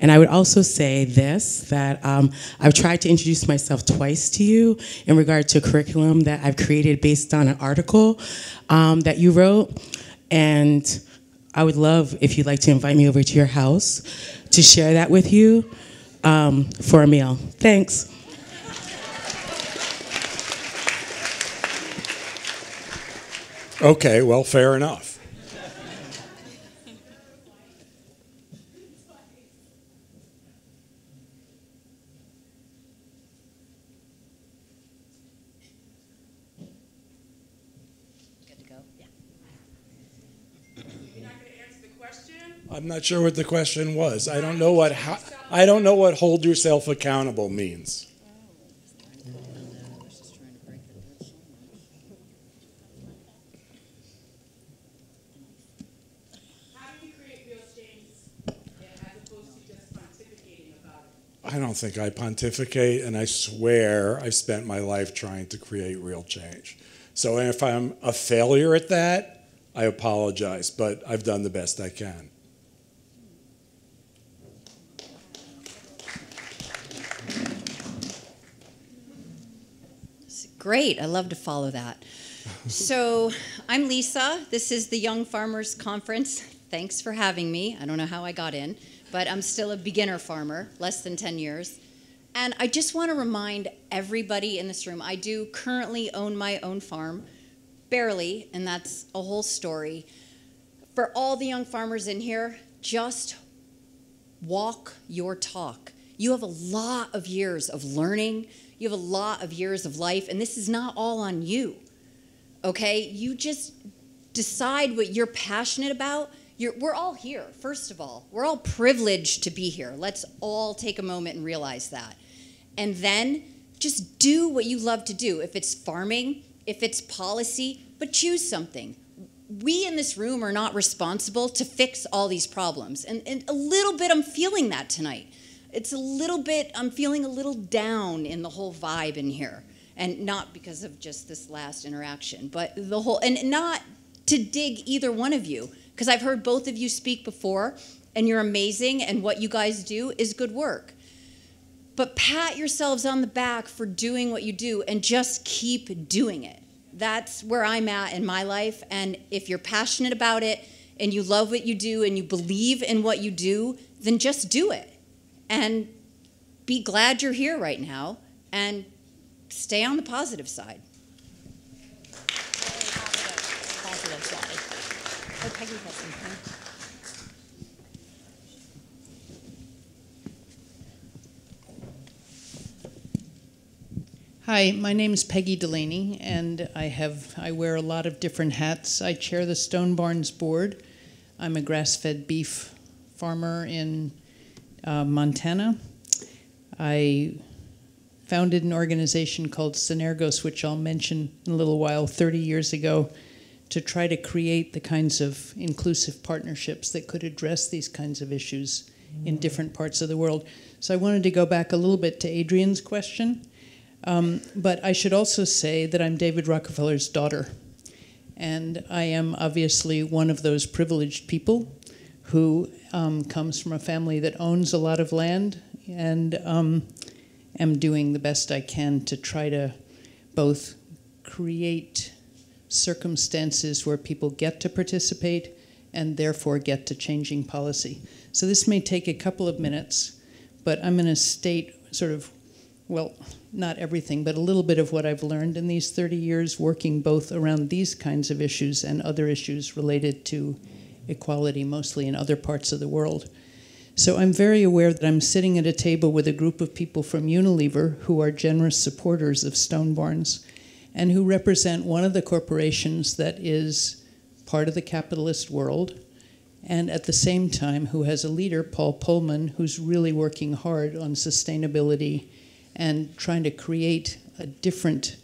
And I would also say this that um, I've tried to introduce myself twice to you in regard to a curriculum that I've created based on an article um, that you wrote. And I would love if you'd like to invite me over to your house to share that with you um, for a meal. Thanks. Okay, well, fair enough. I'm not sure what the question was. I don't know what I don't know what hold yourself accountable means. Don't think I pontificate, and I swear I've spent my life trying to create real change. So if I'm a failure at that, I apologize, but I've done the best I can. Great. I love to follow that. so, [LAUGHS] I'm Lisa. This is the Young Farmers Conference. Thanks for having me. I don't know how I got in, but I'm still a beginner farmer, less than 10 years. And I just want to remind everybody in this room I do currently own my own farm, barely, and that's a whole story. For all the young farmers in here, just walk your talk. You have a lot of years of learning, you have a lot of years of life, and this is not all on you. Okay? You just decide what you're passionate about. You're, we're all here, first of all. We're all privileged to be here. Let's all take a moment and realize that. And then just do what you love to do. If it's farming, if it's policy, but choose something. We in this room are not responsible to fix all these problems. And, and a little bit, I'm feeling that tonight. It's a little bit, I'm feeling a little down in the whole vibe in here. And not because of just this last interaction, but the whole, and not to dig either one of you, because I've heard both of you speak before, and you're amazing, and what you guys do is good work. But pat yourselves on the back for doing what you do and just keep doing it. That's where I'm at in my life. And if you're passionate about it and you love what you do and you believe in what you do, then just do it. And be glad you're here right now and stay on the positive side. Positive side. Oh, Peggy has something. Hi, my name is Peggy Dulany, and I have I wear a lot of different hats. I chair the Stone Barns board. I'm a grass-fed beef farmer in uh, Montana. I founded an organization called Synergos, which I'll mention in a little while, 30 years ago, to try to create the kinds of inclusive partnerships that could address these kinds of issues in different parts of the world. So I wanted to go back a little bit to Adrian's question. Um, but I should also say that I'm David Rockefeller's daughter. And I am obviously one of those privileged people who um, comes from a family that owns a lot of land and um, am doing the best I can to try to both create circumstances where people get to participate and therefore get to changing policy. So this may take a couple of minutes, but I'm going to state sort of, well, not everything, but a little bit of what I've learned in these 30 years working both around these kinds of issues and other issues related to equality, mostly in other parts of the world. So I'm very aware that I'm sitting at a table with a group of people from Unilever who are generous supporters of Stone Barns and who represent one of the corporations that is part of the capitalist world and at the same time who has a leader, Paul Polman, who's really working hard on sustainability and trying to create a different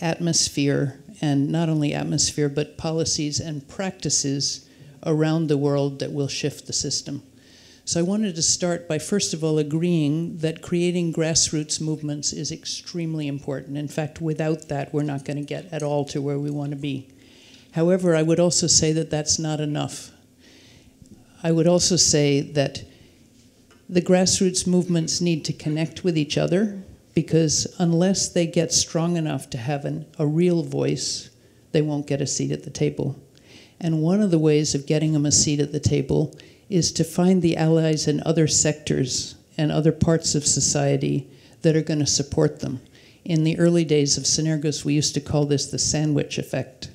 atmosphere and not only atmosphere but policies and practices around the world that will shift the system. So I wanted to start by first of all agreeing that creating grassroots movements is extremely important. In fact, without that, we're not going to get at all to where we want to be. However, I would also say that that's not enough. I would also say that the grassroots movements need to connect with each other because unless they get strong enough to have an, a real voice, they won't get a seat at the table. And one of the ways of getting them a seat at the table is to find the allies in other sectors and other parts of society that are going to support them. In the early days of Synergos, we used to call this the sandwich effect.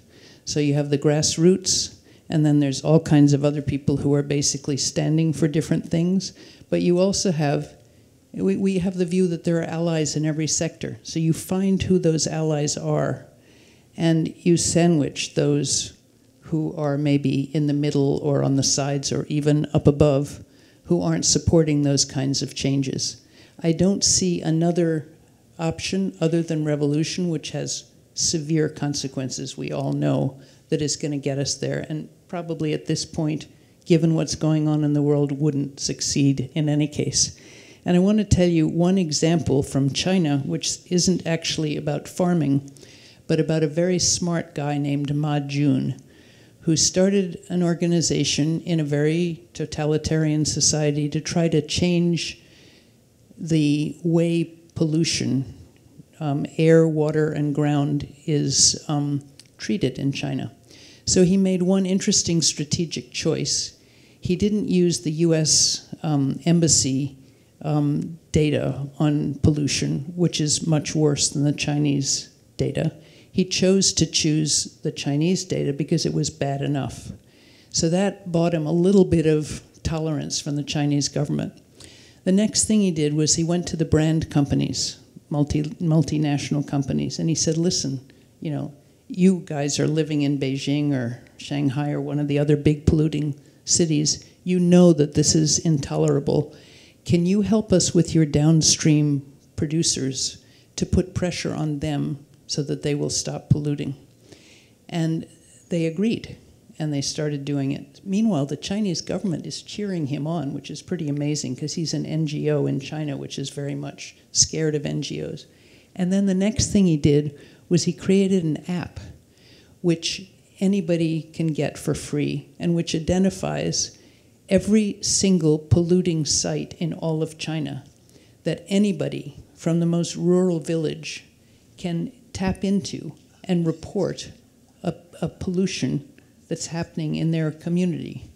So you have the grassroots, and then there's all kinds of other people who are basically standing for different things. But you also have, we, we have the view that there are allies in every sector. So you find who those allies are, and you sandwich those who are maybe in the middle or on the sides or even up above who aren't supporting those kinds of changes. I don't see another option other than revolution, which has severe consequences, we all know, that is going to get us there. And probably at this point, given what's going on in the world, wouldn't succeed in any case. And I want to tell you one example from China, which isn't actually about farming, but about a very smart guy named Ma Jun who started an organization in a very totalitarian society to try to change the way pollution, um, air, water, and ground, is um, treated in China. So he made one interesting strategic choice. He didn't use the US um, embassy um, data on pollution, which is much worse than the Chinese data he chose to choose the Chinese data because it was bad enough. So that bought him a little bit of tolerance from the Chinese government. The next thing he did was he went to the brand companies, multi, multinational companies, and he said, listen, you know, you guys are living in Beijing or Shanghai or one of the other big polluting cities. You know that this is intolerable. Can you help us with your downstream producers to put pressure on them so that they will stop polluting. And they agreed and they started doing it. Meanwhile, the Chinese government is cheering him on, which is pretty amazing because he's an NGO in China, which is very much scared of NGOs. And then the next thing he did was he created an app which anybody can get for free and which identifies every single polluting site in all of China that anybody from the most rural village can tap into and report a, a pollution that's happening in their community.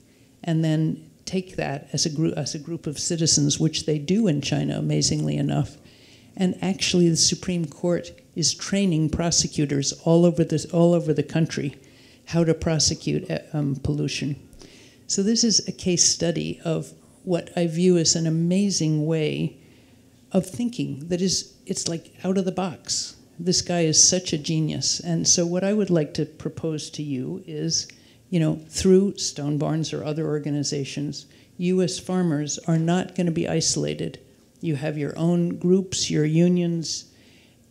And then take that as a group as a group of citizens which they do in China amazingly enough. And actually the Supreme Court is training prosecutors all over this all over the country how to prosecute uh, um, pollution. So this is a case study of what I view as an amazing way of thinking that is it's like out of the box this guy is such a genius. And so, what I would like to propose to you is, you know, through Stone Barns or other organizations, you as farmers are not going to be isolated. You have your own groups, your unions,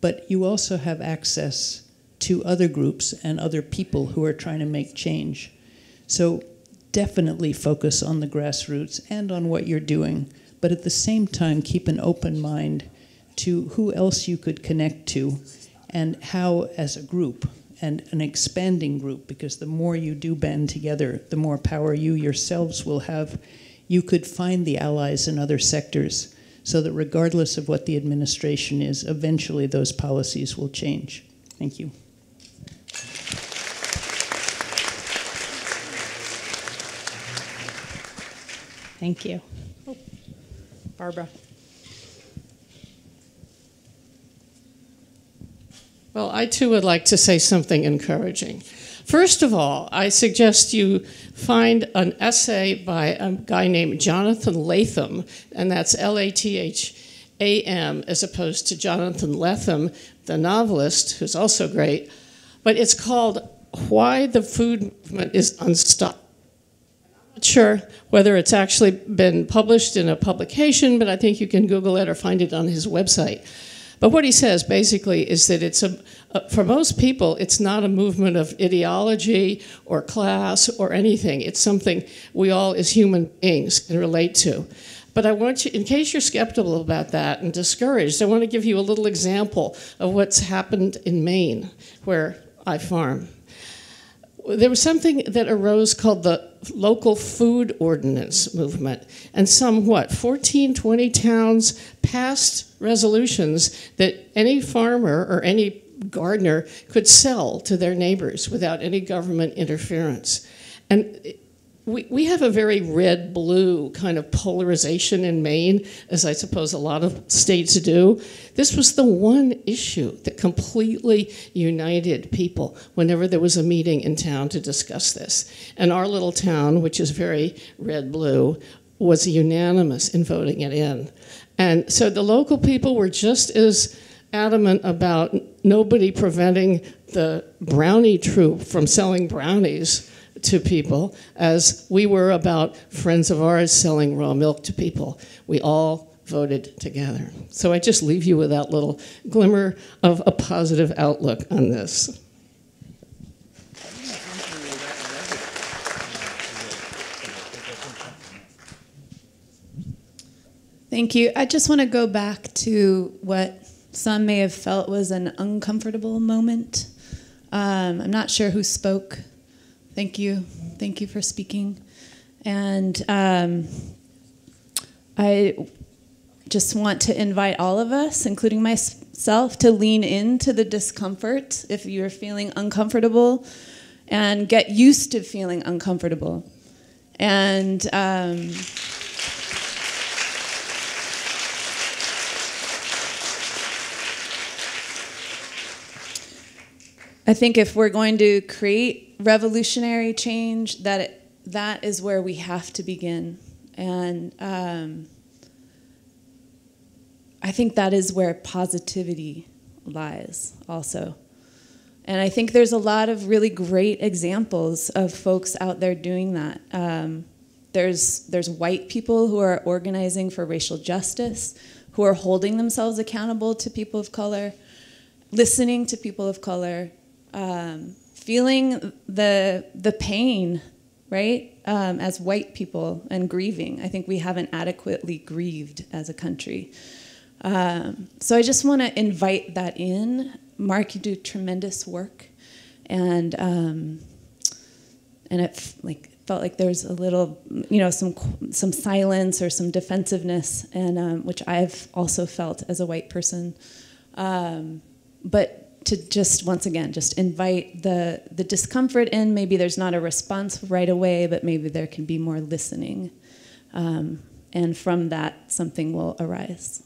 but you also have access to other groups and other people who are trying to make change. So, definitely focus on the grassroots and on what you're doing, but at the same time, keep an open mind to who else you could connect to and how, as a group, and an expanding group, because the more you do band together, the more power you yourselves will have, you could find the allies in other sectors so that regardless of what the administration is, eventually those policies will change. Thank you. Thank you. Oh, Barbara. Well, I too would like to say something encouraging. First of all, I suggest you find an essay by a guy named Jonathan Latham, and that's L A T H A M, as opposed to Jonathan Lethem, the novelist, who's also great. But it's called Why the Food Movement is Unstoppable. I'm not sure whether it's actually been published in a publication, but I think you can Google it or find it on his website. But what he says basically is that it's a, uh, for most people, it's not a movement of ideology or class or anything. It's something we all as human beings can relate to. But I want you, in case you're skeptical about that and discouraged, I want to give you a little example of what's happened in Maine, where I farm. There was something that arose called the local food ordinance movement, and some what 14, 20 towns passed resolutions that any farmer or any gardener could sell to their neighbors without any government interference. And we, we have a very red blue kind of polarization in Maine, as I suppose a lot of states do. This was the one issue that completely united people whenever there was a meeting in town to discuss this. And our little town, which is very red blue, was unanimous in voting it in. And so the local people were just as adamant about nobody preventing the brownie troop from selling brownies to people as we were about friends of ours selling raw milk to people. We all voted together. So I just leave you with that little glimmer of a positive outlook on this. Thank you. I just want to go back to what some may have felt was an uncomfortable moment. Um, I'm not sure who spoke. Thank you. Thank you for speaking. And um, I just want to invite all of us, including myself, to lean into the discomfort if you're feeling uncomfortable and get used to feeling uncomfortable. And um, I think if we're going to create revolutionary change, that it, that is where we have to begin, and um, I think that is where positivity lies, also. And I think there's a lot of really great examples of folks out there doing that. Um, there's there's white people who are organizing for racial justice, who are holding themselves accountable to people of color, listening to people of color, um, feeling the the pain, right? Um, as white people and grieving. I think we haven't adequately grieved as a country. Um, so I just want to invite that in. Mark, you do tremendous work, and um, and it like felt like there's a little, you know, some some silence or some defensiveness, and um, which I've also felt as a white person. Um, but to just once again just invite the the discomfort in. Maybe there's not a response right away but maybe there can be more listening. Um, and from that something will arise.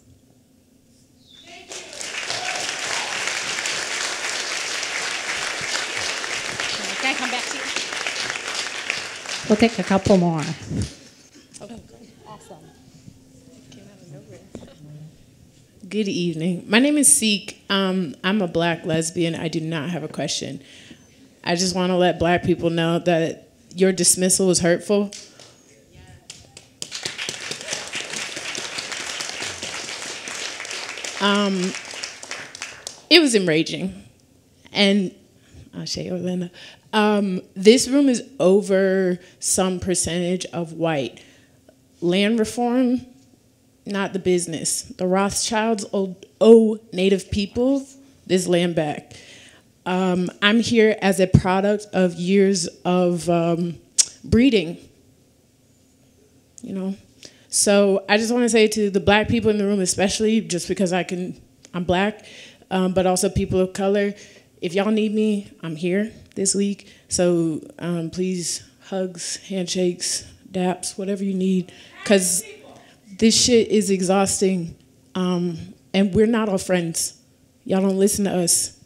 Can I come back to you? We'll take a couple more. Good evening. My name is Seek. Um, I'm a black lesbian. I do not have a question. I just want to let black people know that your dismissal was hurtful. Um, it was enraging. And I'll you, Orlando. Um, this room is over some percentage of white. Land reform not the business. The Rothschilds owe, Native people this land back. Um, I'm here as a product of years of um, breeding, you know. So I just want to say to the black people in the room, especially just because I can, I'm black, um, but also people of color, if y'all need me, I'm here this week. So um, please, hugs, handshakes, daps, whatever you need, because this shit is exhausting, um, and we're not all friends. Y'all don't listen to us.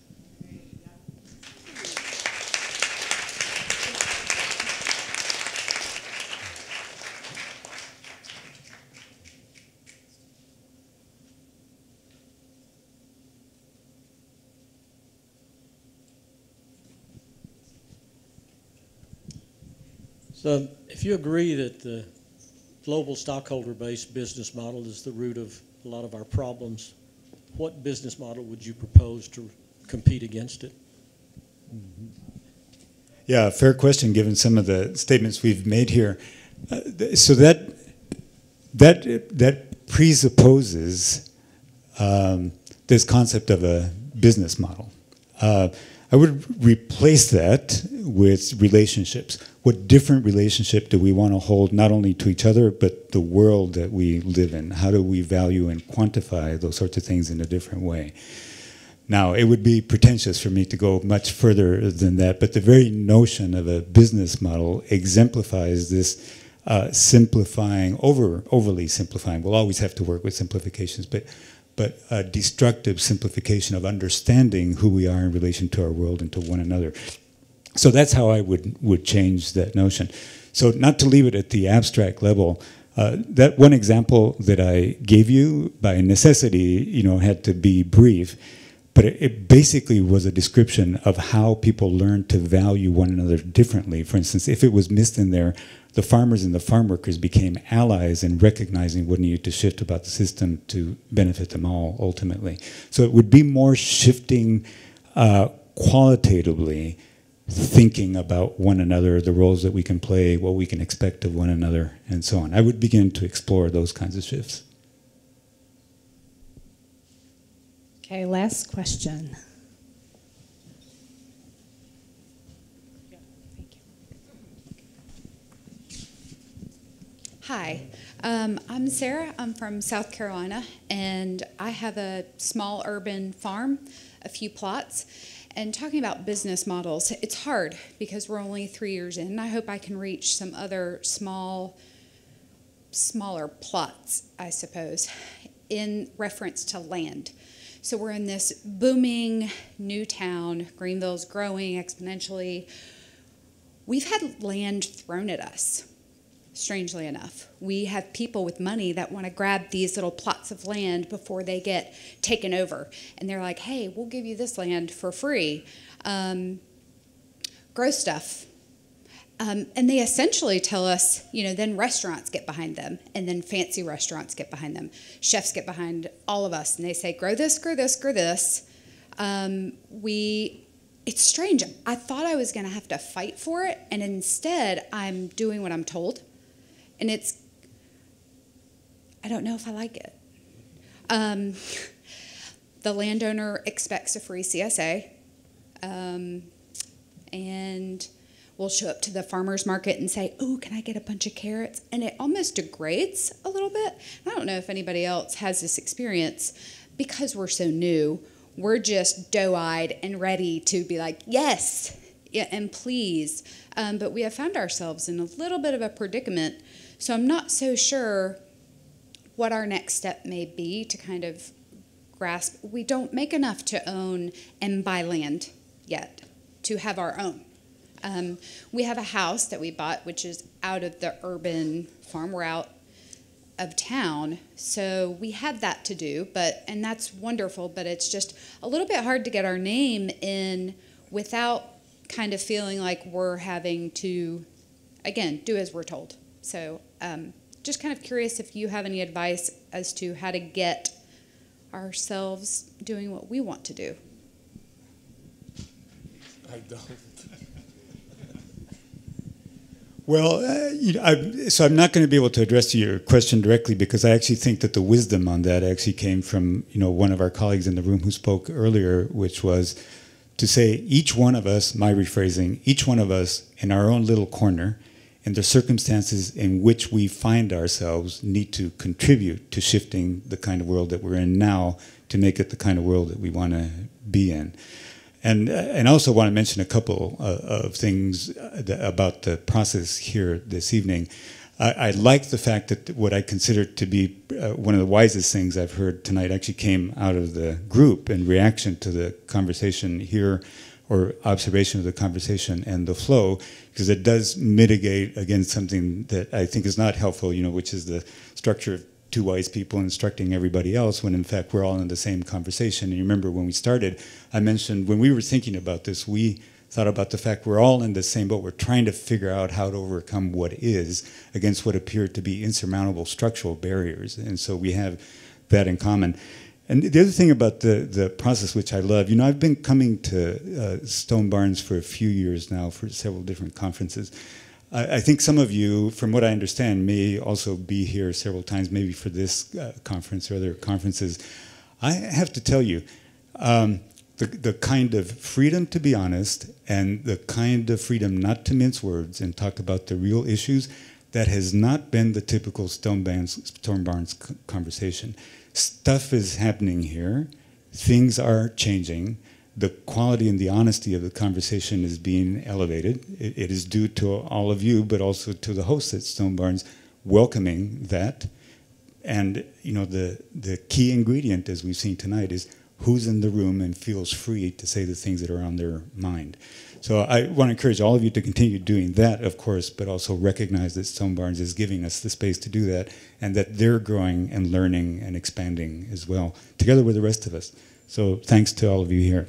So if you agree that the global stockholder-based business model is the root of a lot of our problems, what business model would you propose to compete against it? Yeah, fair question given some of the statements we've made here. Uh, th- so that that that presupposes um, this concept of a business model. Uh, I would replace that with relationships. What different relationship do we want to hold not only to each other but the world that we live in? How do we value and quantify those sorts of things in a different way? Now, it would be pretentious for me to go much further than that, but the very notion of a business model exemplifies this uh, simplifying, over overly simplifying. We'll always have to work with simplifications, but but a destructive simplification of understanding who we are in relation to our world and to one another. So that's how I would would change that notion. So not to leave it at the abstract level. Uh, that one example that I gave you, by necessity, you know, had to be brief but it, it, basically was a description of how people learn to value one another differently. For instance, if it was missed in there, the farmers and the farm workers became allies in recognizing what needed to shift about the system to benefit them all ultimately. So it would be more shifting uh, qualitatively, thinking about one another, the roles that we can play, what we can expect of one another, and so on. I would begin to explore those kinds of shifts. Okay, last question. Hi, um, I'm Sarah. I'm from South Carolina, and I have a small urban farm, a few plots. And talking about business models, it's hard because we're only three years in. I hope I can reach some other small, smaller plots, I suppose, in reference to land. So we're in this booming new town. Greenville's growing exponentially. We've had land thrown at us, strangely enough. We have people with money that want to grab these little plots of land before they get taken over. And they're like, hey, we'll give you this land for free. Um, grow stuff um, and they essentially tell us, you know, then restaurants get behind them, and then fancy restaurants get behind them. Chefs get behind all of us, and they say, grow this, grow this, grow this. Um, we, it's strange. I thought I was going to have to fight for it, and instead I'm doing what I'm told. And it's, I don't know if I like it. Um, the landowner expects a free CSA. Um, and will show up to the farmer's market and say, Oh, can I get a bunch of carrots? And it almost degrades a little bit. I don't know if anybody else has this experience because we're so new. We're just doe eyed and ready to be like, Yes, yeah, and please. Um, but we have found ourselves in a little bit of a predicament. So I'm not so sure what our next step may be to kind of grasp. We don't make enough to own and buy land yet, to have our own. Um, we have a house that we bought, which is out of the urban farm. Out of town, so we have that to do. But and that's wonderful. But it's just a little bit hard to get our name in without kind of feeling like we're having to, again, do as we're told. So um, just kind of curious if you have any advice as to how to get ourselves doing what we want to do. I don't. Well, uh, you know, I, so I'm not going to be able to address your question directly because I actually think that the wisdom on that actually came from you know one of our colleagues in the room who spoke earlier, which was to say each one of us, my rephrasing, each one of us in our own little corner, and the circumstances in which we find ourselves need to contribute to shifting the kind of world that we're in now to make it the kind of world that we want to be in. And, and I also want to mention a couple of things uh, about the process here this evening. I, I like the fact that what I consider to be uh, one of the wisest things I've heard tonight actually came out of the group in reaction to the conversation here or observation of the conversation and the flow, because it does mitigate against something that I think is not helpful, you know, which is the structure of two wise people instructing everybody else when in fact we're all in the same conversation. And you remember when we started, I mentioned when we were thinking about this, we thought about the fact we're all in the same boat. We're trying to figure out how to overcome what is against what appear to be insurmountable structural barriers. And so we have that in common. And the other thing about the, the process, which I love, you know, I've been coming to uh, Stone Barns for a few years now for several different conferences. I, I, think some of you, from what I understand, may also be here several times, maybe for this uh, conference or other conferences. I have to tell you, um, the, the kind of freedom to be honest and the kind of freedom not to mince words and talk about the real issues that has not been the typical Stone, Barns, Stone Barns conversation. Stuff is happening here, things are changing. The quality and the honesty of the conversation is being elevated. it, it is due to all of you, but also to the hosts at Stone Barns welcoming that. And you know the the key ingredient, as we've seen tonight, is who's in the room and feels free to say the things that are on their mind. So I want to encourage all of you to continue doing that, of course, but also recognize that Stone Barns is giving us the space to do that and that they're growing and learning and expanding as well, together with the rest of us. So thanks to all of you here.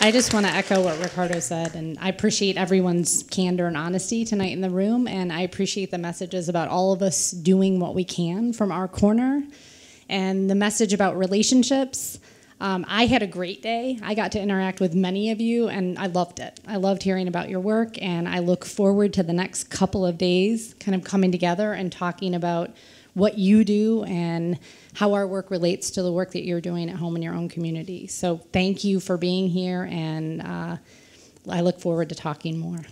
I just want to echo what Ricardo said, and I appreciate everyone's candor and honesty tonight in the room, and I appreciate the messages about all of us doing what we can from our corner, and the message about relationships. Um, I had a great day. I got to interact with many of you, and I loved it. I loved hearing about your work, and I look forward to the next couple of days kind of coming together and talking about what you do and how our work relates to the work that you're doing at home in your own community. So thank you for being here, and uh, I look forward to talking more.